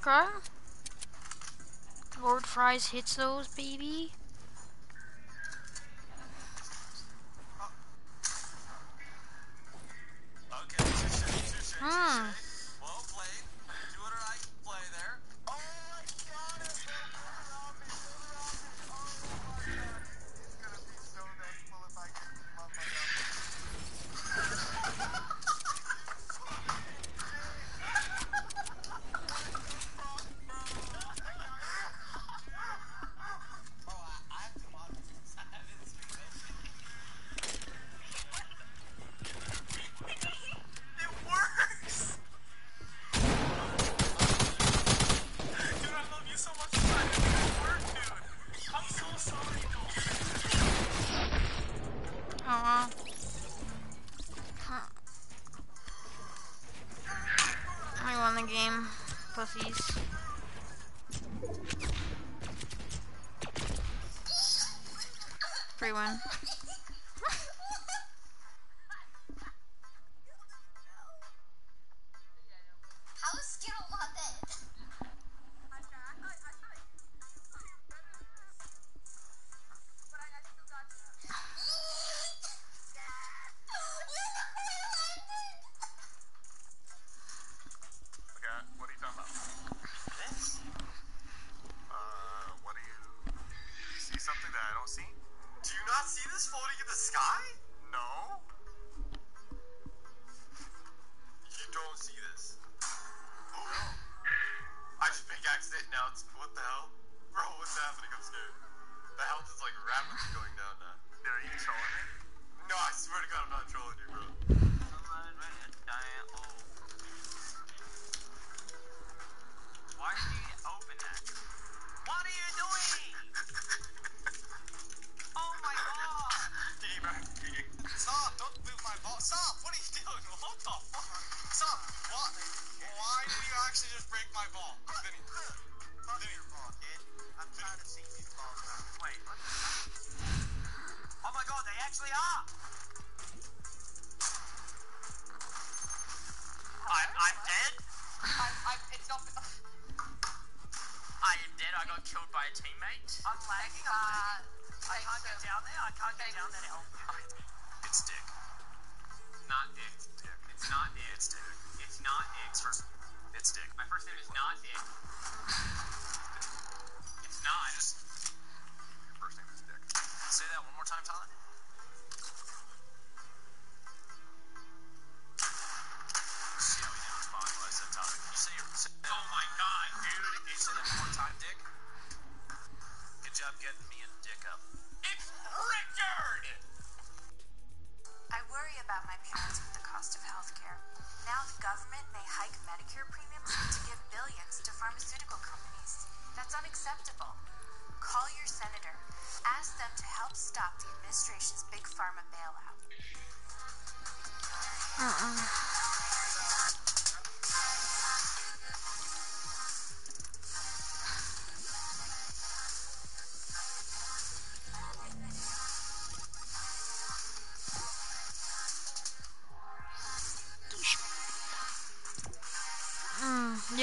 Okay. Lord Fries hits those, baby.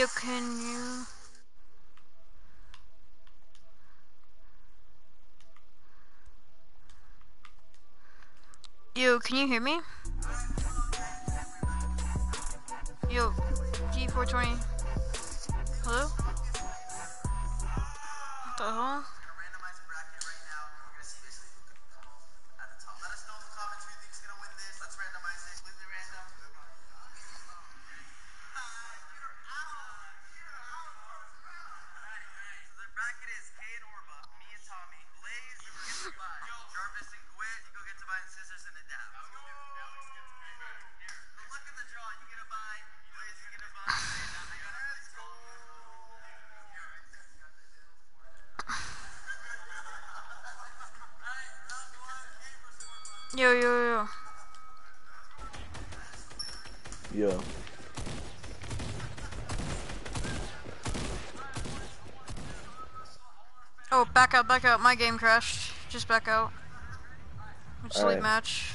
you can you Yo, can you hear me? Yo, G420. Hello? What the hell? back out, back out. My game crashed. Just back out. Just leave right. match.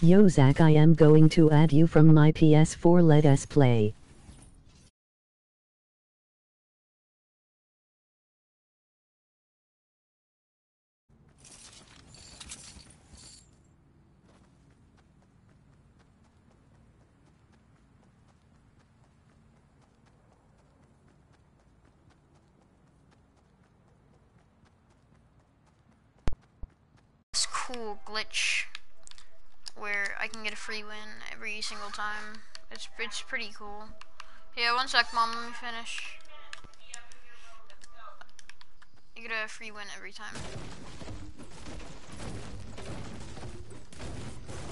Yo Zach I am going to add you from my PS4 let us play. Cool glitch where I can get a free win every single time. It's it's pretty cool. Yeah, one sec, mom. Let me finish. You get a free win every time.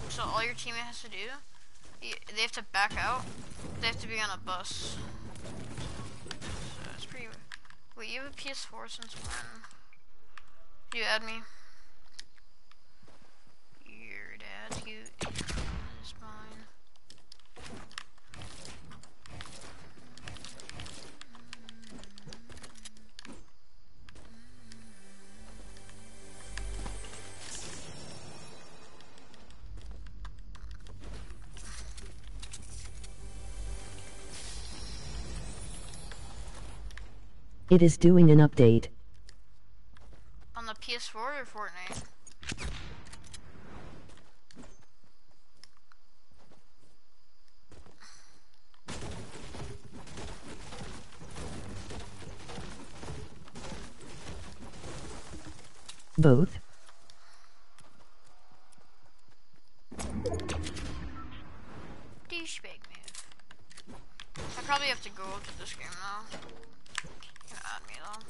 So all your teammate has to do, they have to back out. They have to be on a bus. So it's pretty. Wait, you have a PS4 since when? You add me. Your dad, you is mine. It is doing an update. On the PS4 or Fortnite? Both. Douchebag move. I probably have to go to this game now. You can add me though.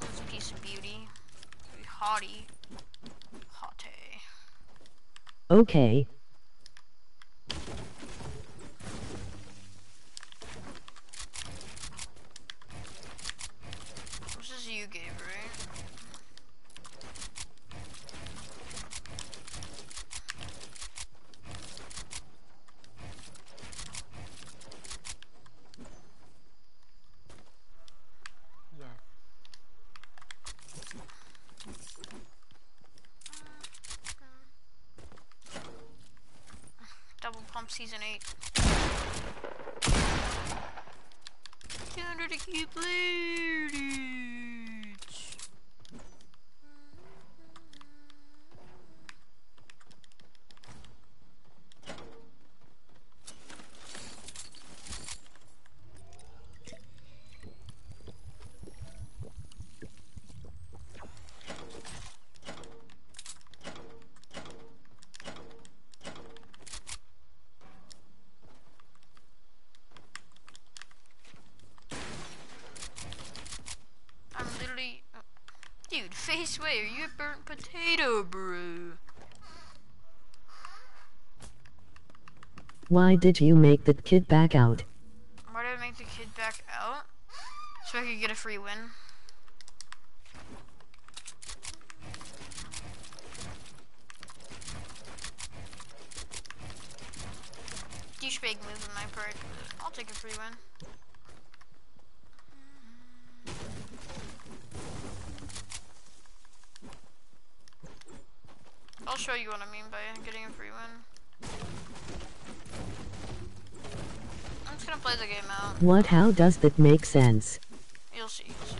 That's a piece of beauty. Hottie. Hotte. Okay. This is you, Gabe, right? Double Pump Season 8. 200 cube leads. I'm literally. uh, Dude, way, are you a burnt potato, bro? Why did you make that kid back out? Why did I make the kid back out? So I could get a free win. Douchebag move in my part. I'll take a free win. I'll show you what I mean by getting a free win. I'm just gonna play the game out. What how does that make sense? You'll see, you'll see.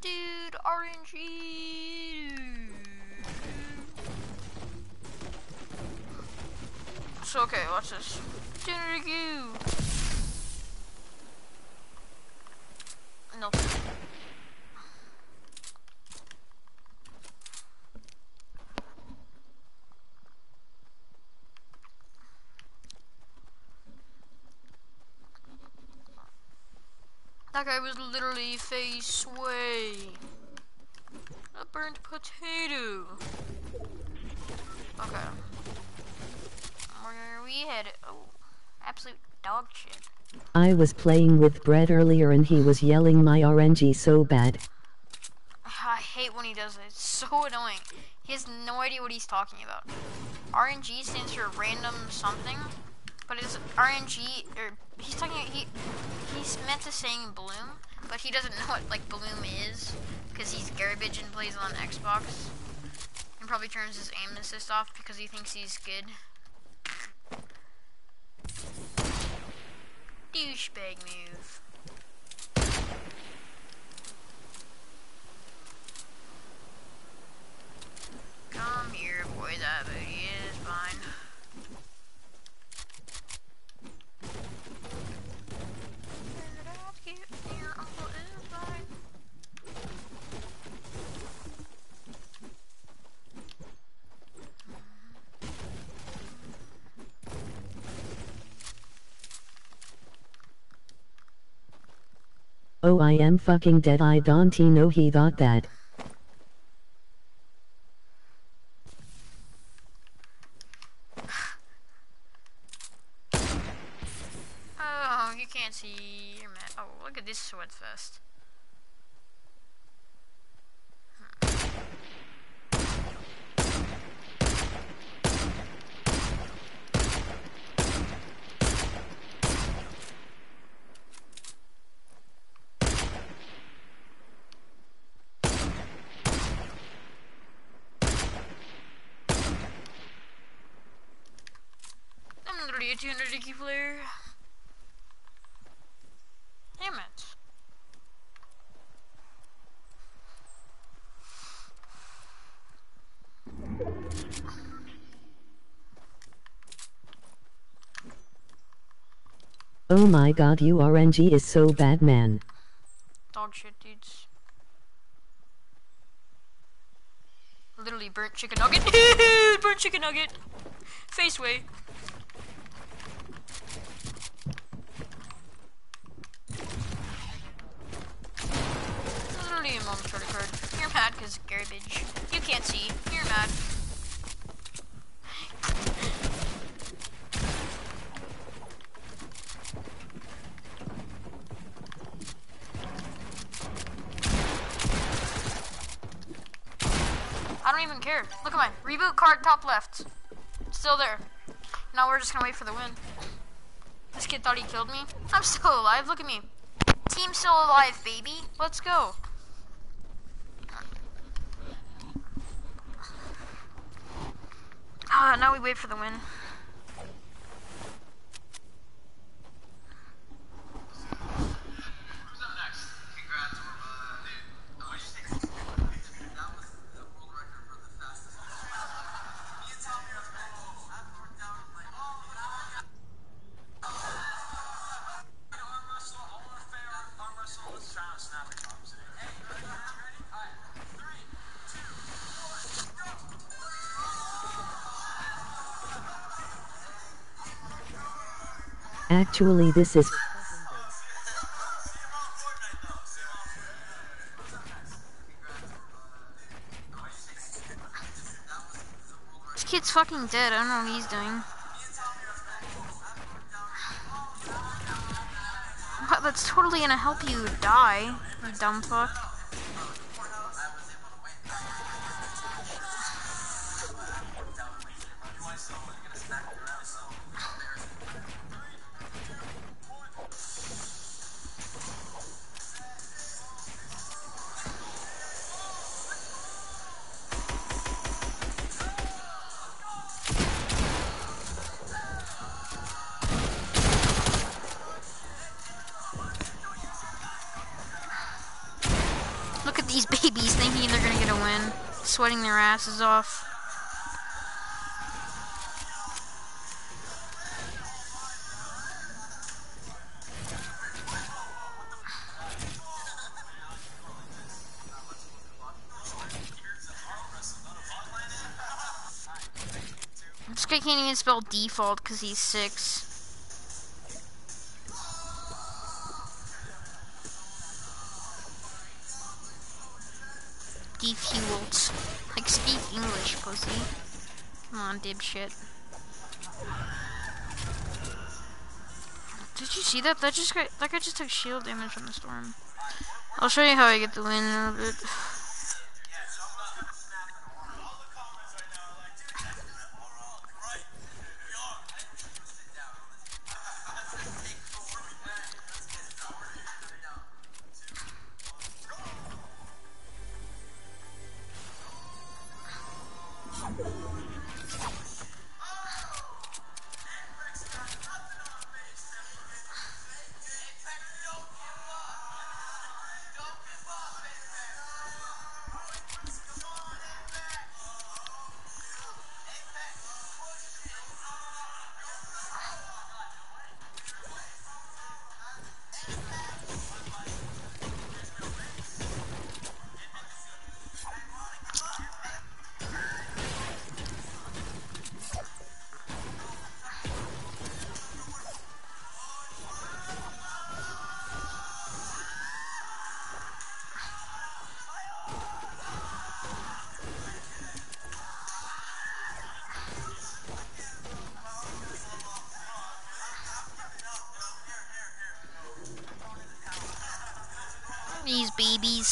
Dude, RNG. So okay, watch this. Dinner to you. No. That guy was literally face way. A burnt potato. Okay. Where we headed? Oh, absolute dog shit. I was playing with Brett earlier and he was yelling my RNG so bad. Ah, I hate when he does it. It's so annoying. He has no idea what he's talking about. RNG stands for random something, but it's RNG or he's talking he he's meant to saying bloom, but he doesn't know what like bloom is because he's garbage and plays on Xbox. And probably turns his aim assist off because he thinks he's good. Douchebag move. Come here, boy, that booty is fine. Your uncle is fine. Oh I am fucking dead I don't know he thought that. Oh, you can't see your map. Oh, look at this sweat fest. I'm literally a 200 Dicky player. Damn it. Oh my god you RNG is so bad man. Dog shit, dudes. Literally burnt chicken nugget. burnt chicken nugget. Face way. Literally a credit card. You're mad because garbage. You can't see. You're mad. Don't even care. Look at my reboot card top left. Still there. Now we're just gonna wait for the win. This kid thought he killed me. I'm still alive. Look at me. Team still alive, baby. Let's go. Ah, now we wait for the win. The this is This kid's fucking dead. I don't know what he's doing. That's totally gonna help you die, you dumb fuck. Off. This guy can't even spell default because he's six. Dipshit. Did you see that? That just got, that guy just took shield damage from the storm. I'll show you how I get the win in a bit.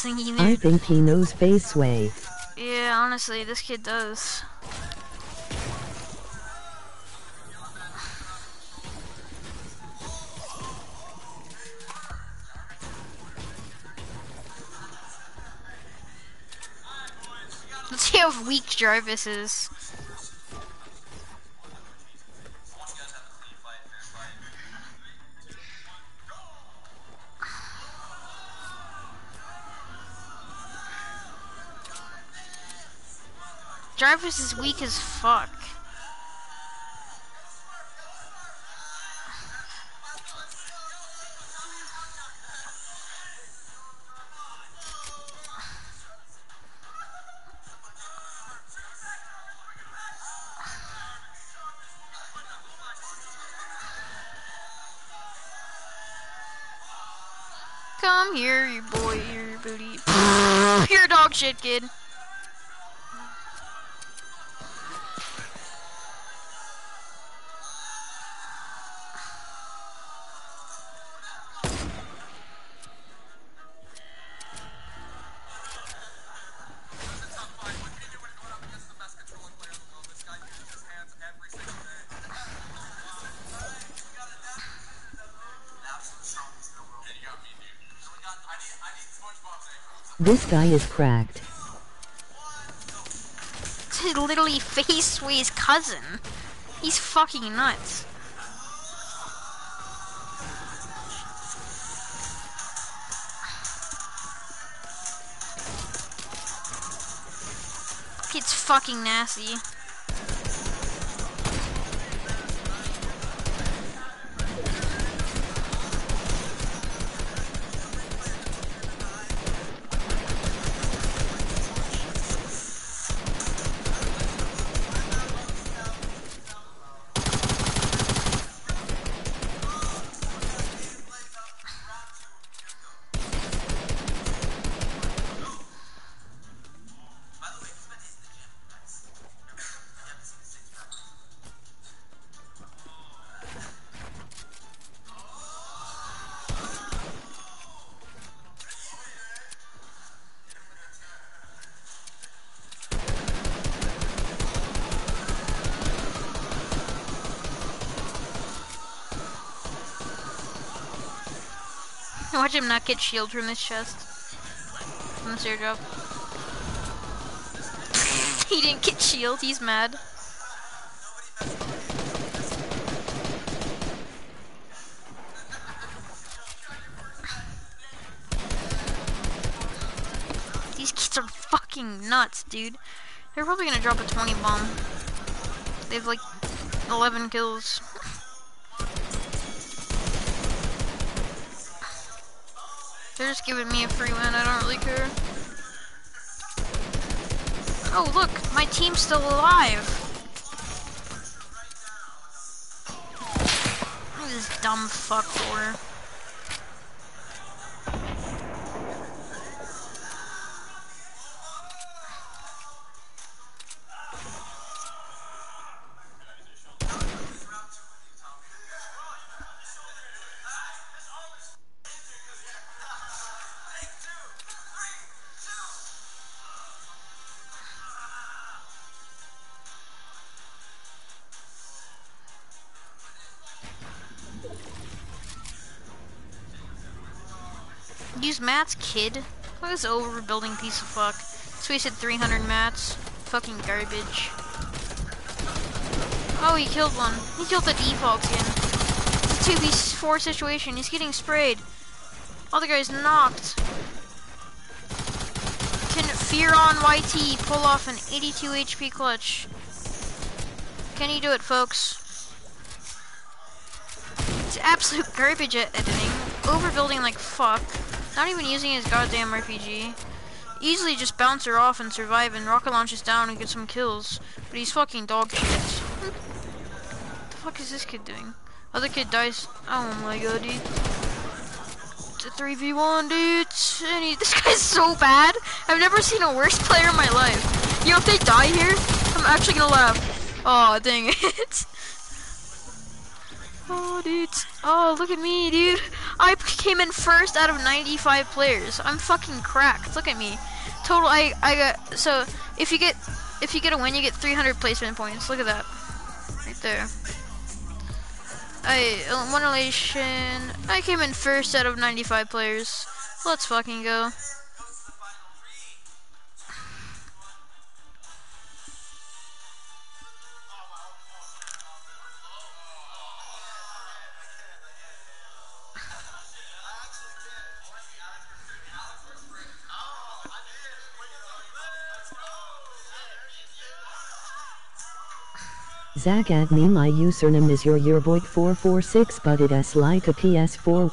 Thinking I think he knows FaZe Sway. Yeah, honestly, this kid does. Let's see how weak Jarvis is. Jarvis is weak as fuck. Come here, you boy, your booty. You're dog shit, kid. This guy is cracked. It's literally FaZe Sway's cousin. He's fucking nuts. It's fucking nasty. Him not get shield from his chest. From this airdrop. he didn't get shield, he's mad. These kids are fucking nuts, dude. They're probably gonna drop a 20 bomb. They have like 11 kills. Giving me a free win, I don't really care. Oh look, my team's still alive. Look this dumb fuck for. Mats, kid. Look at this overbuilding piece of fuck. This wasted 300 mats. Fucking garbage. Oh, he killed one. He killed the default skin. It's a 2v4 situation. He's getting sprayed. Other guy's knocked. Can Fear on YT pull off an 82 HP clutch? Can he do it, folks? It's absolute garbage at editing. Overbuilding like fuck. Not even using his goddamn RPG. Easily just bounce her off and survive and rocket launches down and get some kills. But he's fucking dog shit. what the fuck is this kid doing? Other kid dies. Oh my god, dude. It's a 3v1, dude. And he, this guy's so bad. I've never seen a worse player in my life. You know, if they die here, I'm actually gonna laugh. Oh, dang it. Oh, dude. Oh, look at me, dude. I came in first out of 95 players. I'm fucking cracked. Look at me. Total, I, I got, so, if you get, if you get a win, you get 300 placement points. Look at that. Right there. I, one relation, I came in first out of 95 players. Let's fucking go. Zach at me my username is your yearboy446 but it s like a PS4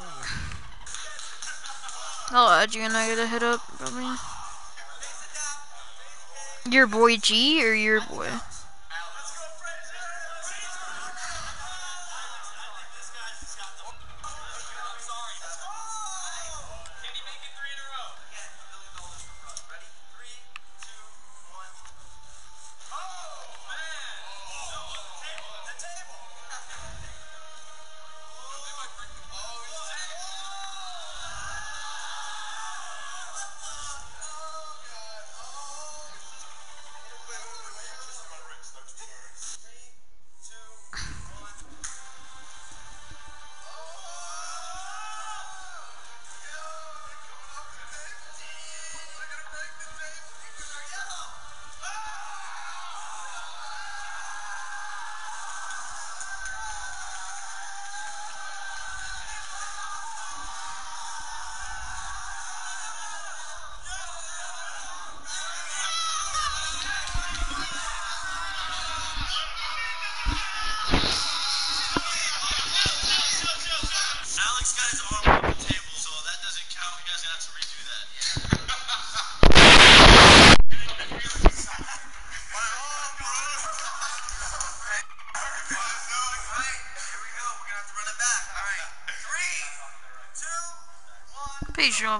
I'll add you and I gotta hit up, probably. Your boy G or your boy?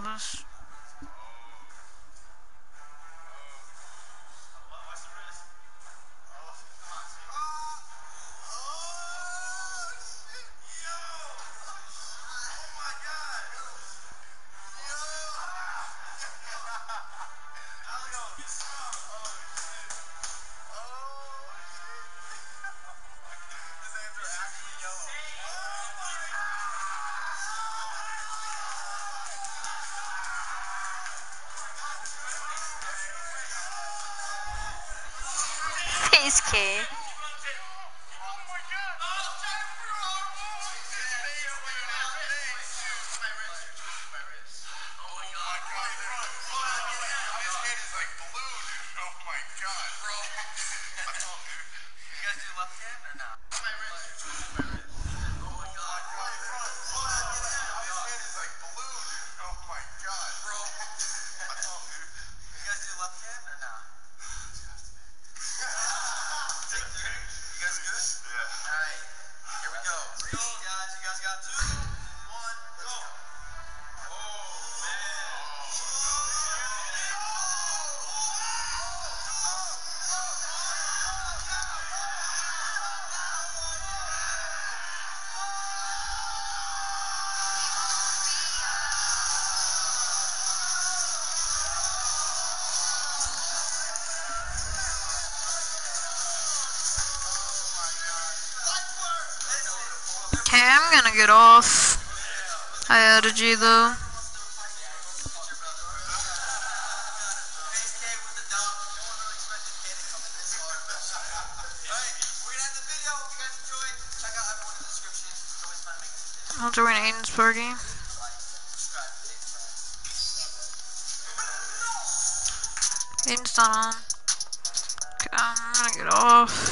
This. You though. I'll join Aiden's party. Aiden's not on. Okay, I'm gonna get off.